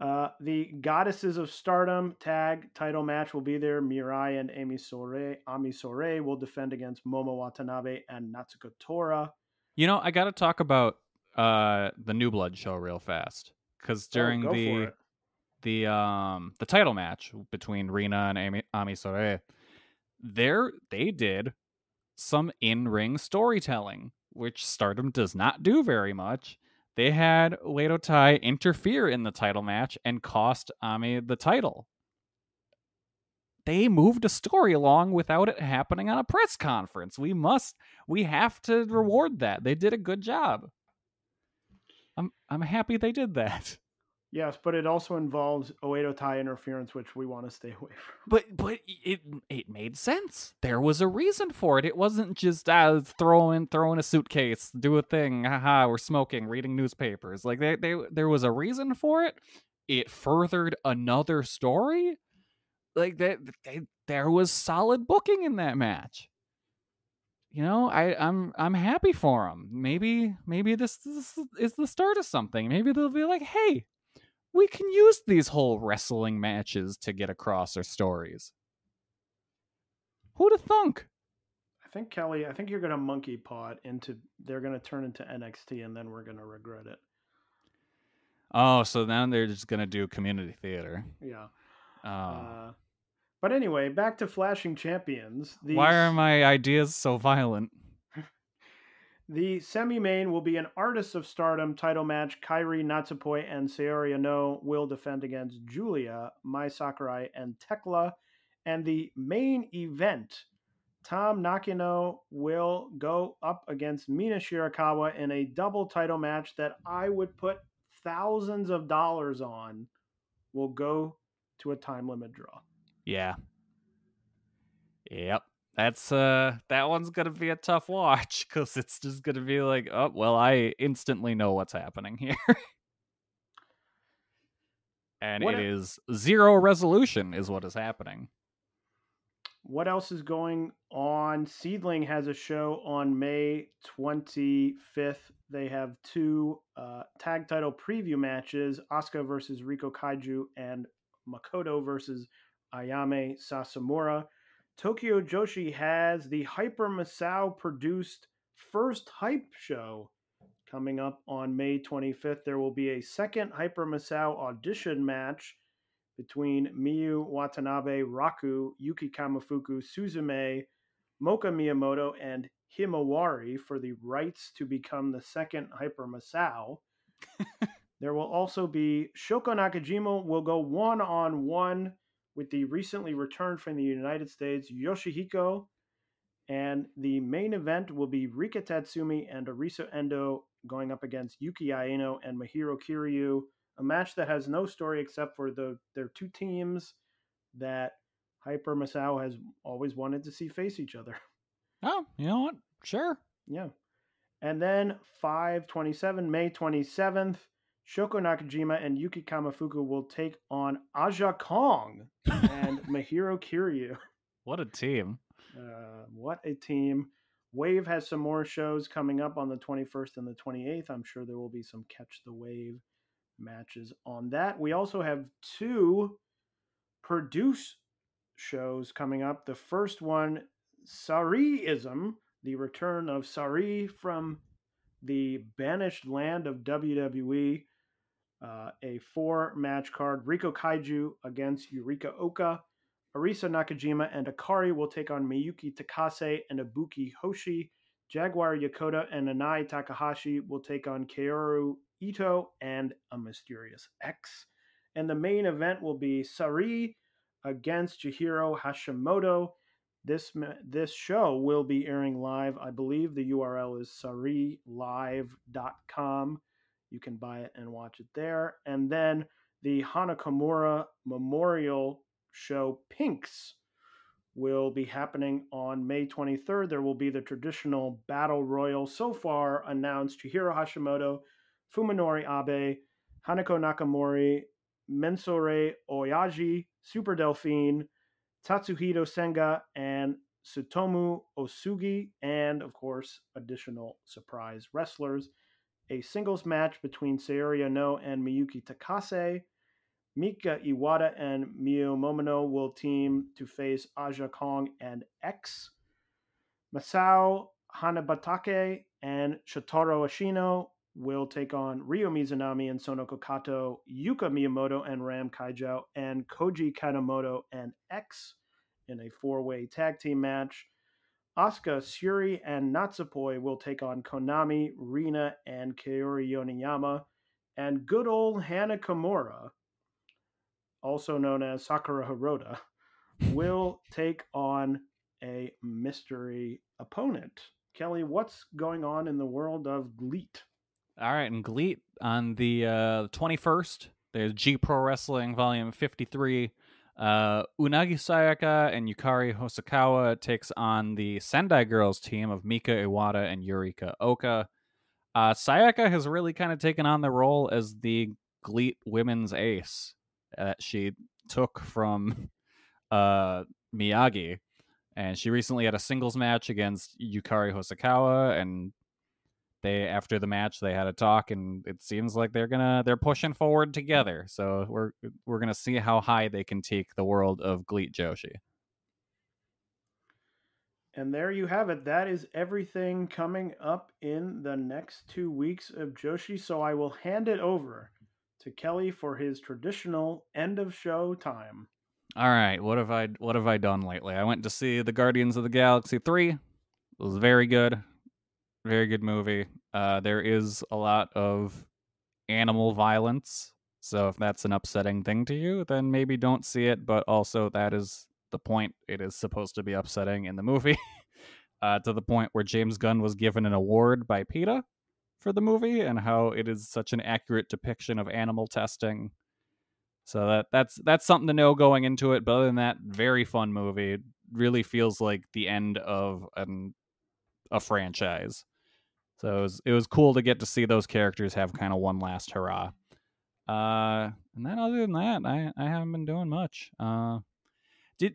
Uh, the Goddesses of Stardom tag title match will be there. Mirai and Ami Sourei, Ami Sourei will defend against Momo Watanabe and Natsuko Tora. You know, I got to talk about uh, the New Blood show real fast because during oh, go for the. The um the title match between Rina and Ami, Ami Sourei, there they did some in-ring storytelling, which Stardom does not do very much. They had Oedo Tai interfere in the title match and cost Ami the title. They moved a story along without it happening on a press conference. We must, we have to reward that. They did a good job. I'm, I'm happy they did that. Yes, but it also involves Oedo Tai interference, which we want to stay away from. But but it it made sense. There was a reason for it. It wasn't just uh, throw in throw in a suitcase, do a thing. Haha, we're smoking, reading newspapers. Like they, they there was a reason for it. It furthered another story. Like that, there was solid booking in that match. You know, I I'm I'm happy for them. Maybe maybe this, this is the start of something. Maybe they'll be like, hey, we can use these whole wrestling matches to get across our stories. Who'd have thunk? I think Kelly, I think you're going to monkey pot into. They're going to turn into NXT, and then we're going to regret it. Oh, so now they're just gonna do community theater. Yeah. Oh. Uh, but anyway, back to Flashing Champions. The, Why are my ideas so violent? The semi-main will be an Artists of Stardom title match. Kairi Natsupoi and Saori Anou will defend against Giulia, Mai Sakurai, and Tekla. And the main event, Tam Nakano will go up against Mina Shirakawa in a double title match that I would put thousands of dollars on. Will go to a time limit draw. Yeah. Yep. That's uh that one's gonna be a tough watch because it's just gonna be like, oh well, I instantly know what's happening here. and What it is zero resolution is what is happening. What else is going on? Seadlinnng has a show on May 25th. They have two uh, tag title preview matches Asuka versus rico Kaiju and Makoto versus Ayame Sasamura. Tokyo Joshi has the Hyper Misao produced first hype show coming up on May 25th. There will be a second Hyper Misao audition match between Miyu Watanabe, Raku, Yuki Kamifuku, Suzume, Moka Miyamoto, and Himawari for the rights to become the second Hyper Misao. there will also be Shoko Nakajima will go one on one with the recently returned from the United States Yoshihiko. And the main event will be Rika Tatsumi and Arisa Endo going up against Yuki Aino and Mahiro Kiryu. A match that has no story except for the their two teams that Hyper Misao has always wanted to see face each other. Oh, you know what? Sure. Yeah. And then 527, May 27th, Shoko Nakajima and Yuki Kamifuku will take on Aja Kong and Mahiro Kiryu. What a team. Uh, what a team. Wave has some more shows coming up on the 21st and the 28th. I'm sure there will be some Catch the Wave matches on that. We also have two produce shows coming up. The first one, SAREEE-ism, the return of SAREEE from the banished land of WWE. Uh, a four match card Riko Kaiju against Yurika Oka. Arisa Nakajima and Akari will take on Miyuki Takase and Ibuki Hoshi. Jaguar Yokota and Anai Takahashi will take on Kaoru Ito and a Mysterious X. And the main event will be SAREEE against Chihiro Hashimoto. This this show will be airing live. I believe the URL is sarilive.com. You can buy it and watch it there. And then the Hana Kimura Memorial Show Pinx will be happening on May 23rd. There will be the traditional battle royal. So far announced Chihiro Hashimoto, Fuminori Abe, Hanako Nakamori, Mensore Oyaji, Super Delfin, Tatsuhito Senga, and Tsutomu Osugi, and of course, additional surprise wrestlers. A singles match between Saori Anou and Miyuki Takase. Mika Iwata and Mio Momono will team to face Aja Kong and X. Masao Hanabatake and Shotaro Ashino will take on Ryo Mizunami and Sonoko Kato, Yuka Miyamoto and Ram Kaichou, and Koji Kanemoto and X in a four-way tag team match. Asuka, Suri, and Natsupoi will take on Konami, Rina, and Kaori Yoneyama. And good old Hana Kimura, also known as Sakura Hirota, will take on a mystery opponent. Kelly, what's going on in the world of GLEAT? All right, and GLEAT on the uh, 21st, there's G Pro Wrestling Volume 53. Uh, Unagi Sayaka and Yukari Hosokawa takes on the Sendai Girls team of Mika Iwata and Yurika Oka. Uh, Sayaka has really kind of taken on the role as the GLEAT women's ace that she took from uh, Miyagi. And she recently had a singles match against Yukari Hosokawa, and they after the match they had a talk, and it seems like they're gonna they're pushing forward together. So we're we're gonna see how high they can take the world of GLEAT Joshi. And there you have it. That is everything coming up in the next two weeks of Joshi. So I will hand it over to Kelly for his traditional end of show time. All right, what have I what have I done lately? I went to see the Guardians of the Galaxy three. It was very good, very good movie. Uh, there is a lot of animal violence, so if that's an upsetting thing to you, then maybe don't see it. But also, that is the point. It is supposed to be upsetting in the movie, uh, to the point where James Gunn was given an award by PETA for the movie and how it is such an accurate depiction of animal testing. So that that's that's something to know going into it. But other than that, very fun movie. It really feels like the end of an a franchise. So it was it was cool to get to see those characters have kind of one last hurrah. Uh, and then other than that, I I haven't been doing much. Uh, did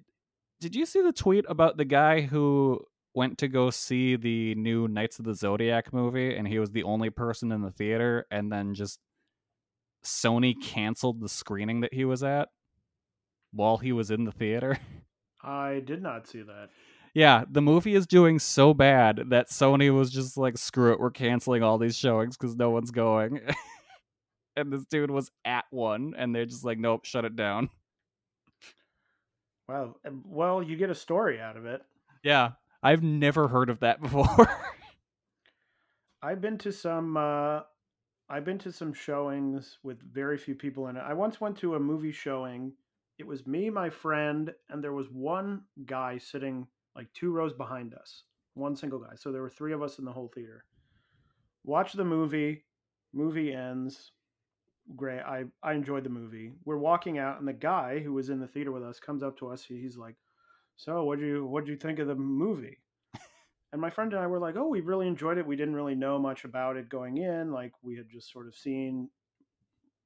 did you see the tweet about the guy who went to go see the new Knights of the Zodiac movie and he was the only person in the theater and then just Sony canceled the screening that he was at while he was in the theater? I did not see that. Yeah, the movie is doing so bad that Sony was just like, screw it, we're canceling all these showings because no one's going. and this dude was at one, and they're just like, nope, shut it down. Wow. Well, you get a story out of it. Yeah, I've never heard of that before. I've been to some uh I've been to some showings with very few people in it. I once went to a movie showing. It was me, my friend, and there was one guy sitting like two rows behind us. One single guy. So there were three of us in the whole theater. Watch the movie. Movie ends. Great. I, I enjoyed the movie. We're walking out, and the guy who was in the theater with us comes up to us. He's like, "So, what do you what do you think of the movie?" and my friend and I were like, "Oh, we really enjoyed it. We didn't really know much about it going in. Like, we had just sort of seen,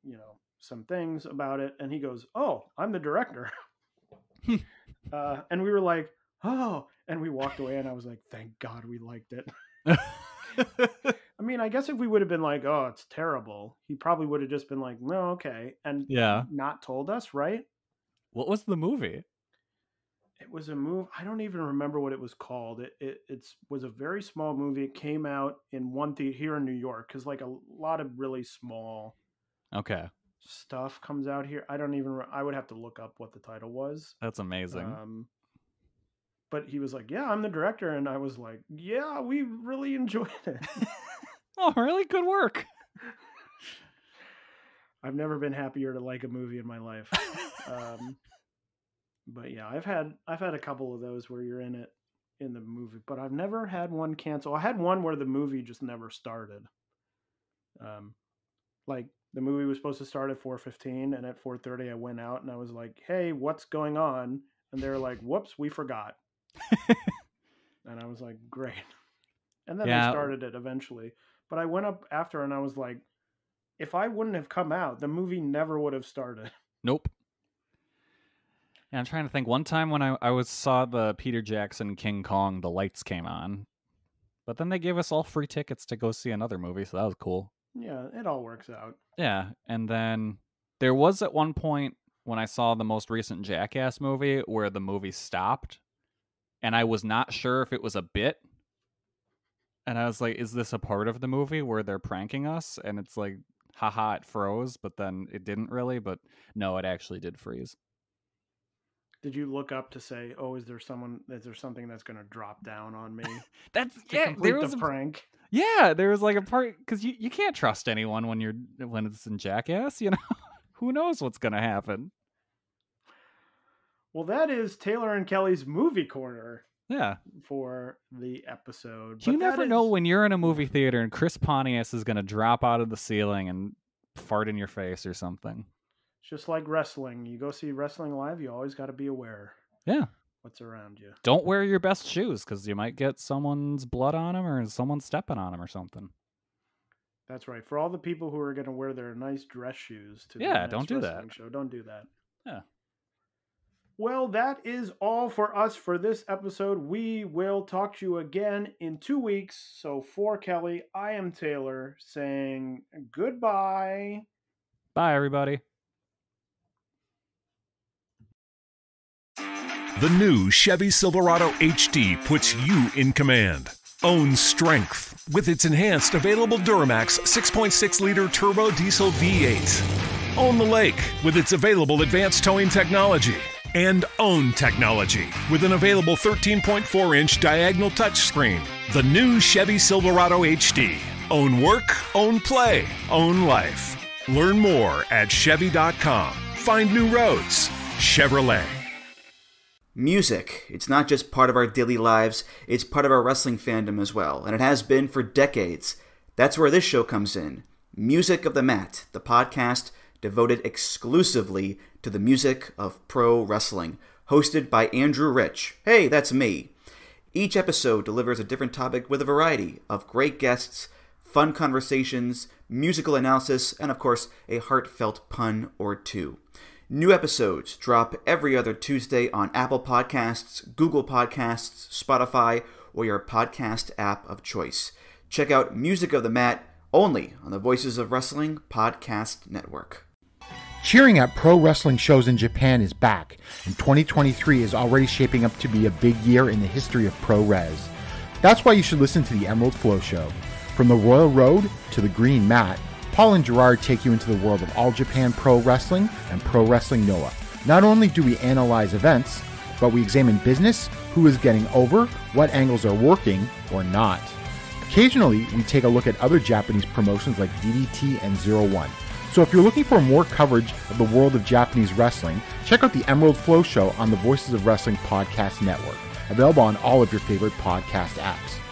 you know, some things about it." And he goes, "Oh, I'm the director." uh, and we were like, "Oh!" And we walked away, and I was like, "Thank God we liked it." I mean, I guess if we would have been like, "Oh, it's terrible," he probably would have just been like, "No, okay," and Yeah. not told us, right? what was the movie? It was a move. I don't even remember what it was called. It it it's, was a very small movie. It came out in one theater here in New York because like a lot of really small Okay, stuff comes out here. I don't even. re- I would have to look up what the title was. that's amazing. Um, but he was like, "Yeah, I'm the director," and I was like, "Yeah, we really enjoyed it." oh, really? Good work. I've never been happier to like a movie in my life. um, but yeah, I've had I've had a couple of those where you're in it in the movie, but I've never had one cancel. I had one where the movie just never started. Um, like the movie was supposed to start at 4:15, and at 4:30 I went out and I was like, "Hey, what's going on?" And they're like, "Whoops, we forgot." and I was like, "Great." And then Yeah. they started it eventually. But I went up after and I was like, if I wouldn't have come out, the movie never would have started. Nope. Yeah, I'm trying to think. One time when I, I was saw the Peter Jackson King Kong, the lights came on. But then they gave us all free tickets to go see another movie, so that was cool. Yeah, it all works out. Yeah, and then There was at one point when I saw the most recent Jackass movie where the movie stopped and I was not sure if it was a bit. And I was like, is this a part of the movie where they're pranking us? And it's like, haha, it froze, but then it didn't really. But no, it actually did freeze. Did you look up to say, "Oh, is there someone? Is there something that's going to drop down on me?" That's to yeah. There was the a, prank. yeah, there was like a part because you, you can't trust anyone when you're when it's in Jackass. You know, who knows what's gonna happen? Well, that is Taylor and Kelly's movie corner Yeah, for the episode. you But that never know when you're in a movie theater and Chris Pontius is gonna drop out of the ceiling and fart in your face or something. It's just like wrestling. You go see wrestling live, you always got to be aware Yeah. what's around you. Don't wear your best shoes because you might get someone's blood on them or someone stepping on them or something. That's right. For all the people who are going to wear their nice dress shoes to Yeah, don't do that. show, don't do that. Yeah. Well, that is all for us for this episode. We will talk to you again in two weeks. So for Kelly, I am Taylor saying goodbye. Bye, everybody. The new Chevy Silverado HD puts you in command. Own strength with its enhanced available Duramax 6.6 liter turbo diesel V8. Own the lake with its available advanced towing technology. And own technology with an available 13.4 inch diagonal touchscreen. The new Chevy Silverado HD. Own work, own play, own life. Learn more at Chevy.com. Find new roads. Chevrolet. Music. It's not just part of our daily lives, it's part of our wrestling fandom as well, and it has been for decades. That's where this show comes in Music of the Mat, the podcast devoted exclusively to the music of pro wrestling, hosted by Andrew Rich. Hey, that's me. Each episode delivers a different topic with a variety of great guests, fun conversations, musical analysis, and of course, a heartfelt pun or two. New episodes drop every other Tuesday on Apple Podcasts, Google Podcasts, Spotify, or your podcast app of choice. Check out Music of the Mat only on the Voices of Wrestling Podcast Network. Cheering at pro wrestling shows in Japan is back, and 2023 is already shaping up to be a big year in the history of pro res. That's why you should listen to the Emerald Flow Show. From the Royal Road to the Green Mat, Paul and Gerard take you into the world of All Japan Pro Wrestling and Pro Wrestling Noah. Not only do we analyze events, but we examine business, who is getting over, what angles are working or not. Occasionally, we take a look at other Japanese promotions like DDT and Zero One. So if you're looking for more coverage of the world of Japanese wrestling, check out the Emerald Flow Show on the Voices of Wrestling Podcast Network, available on all of your favorite podcast apps.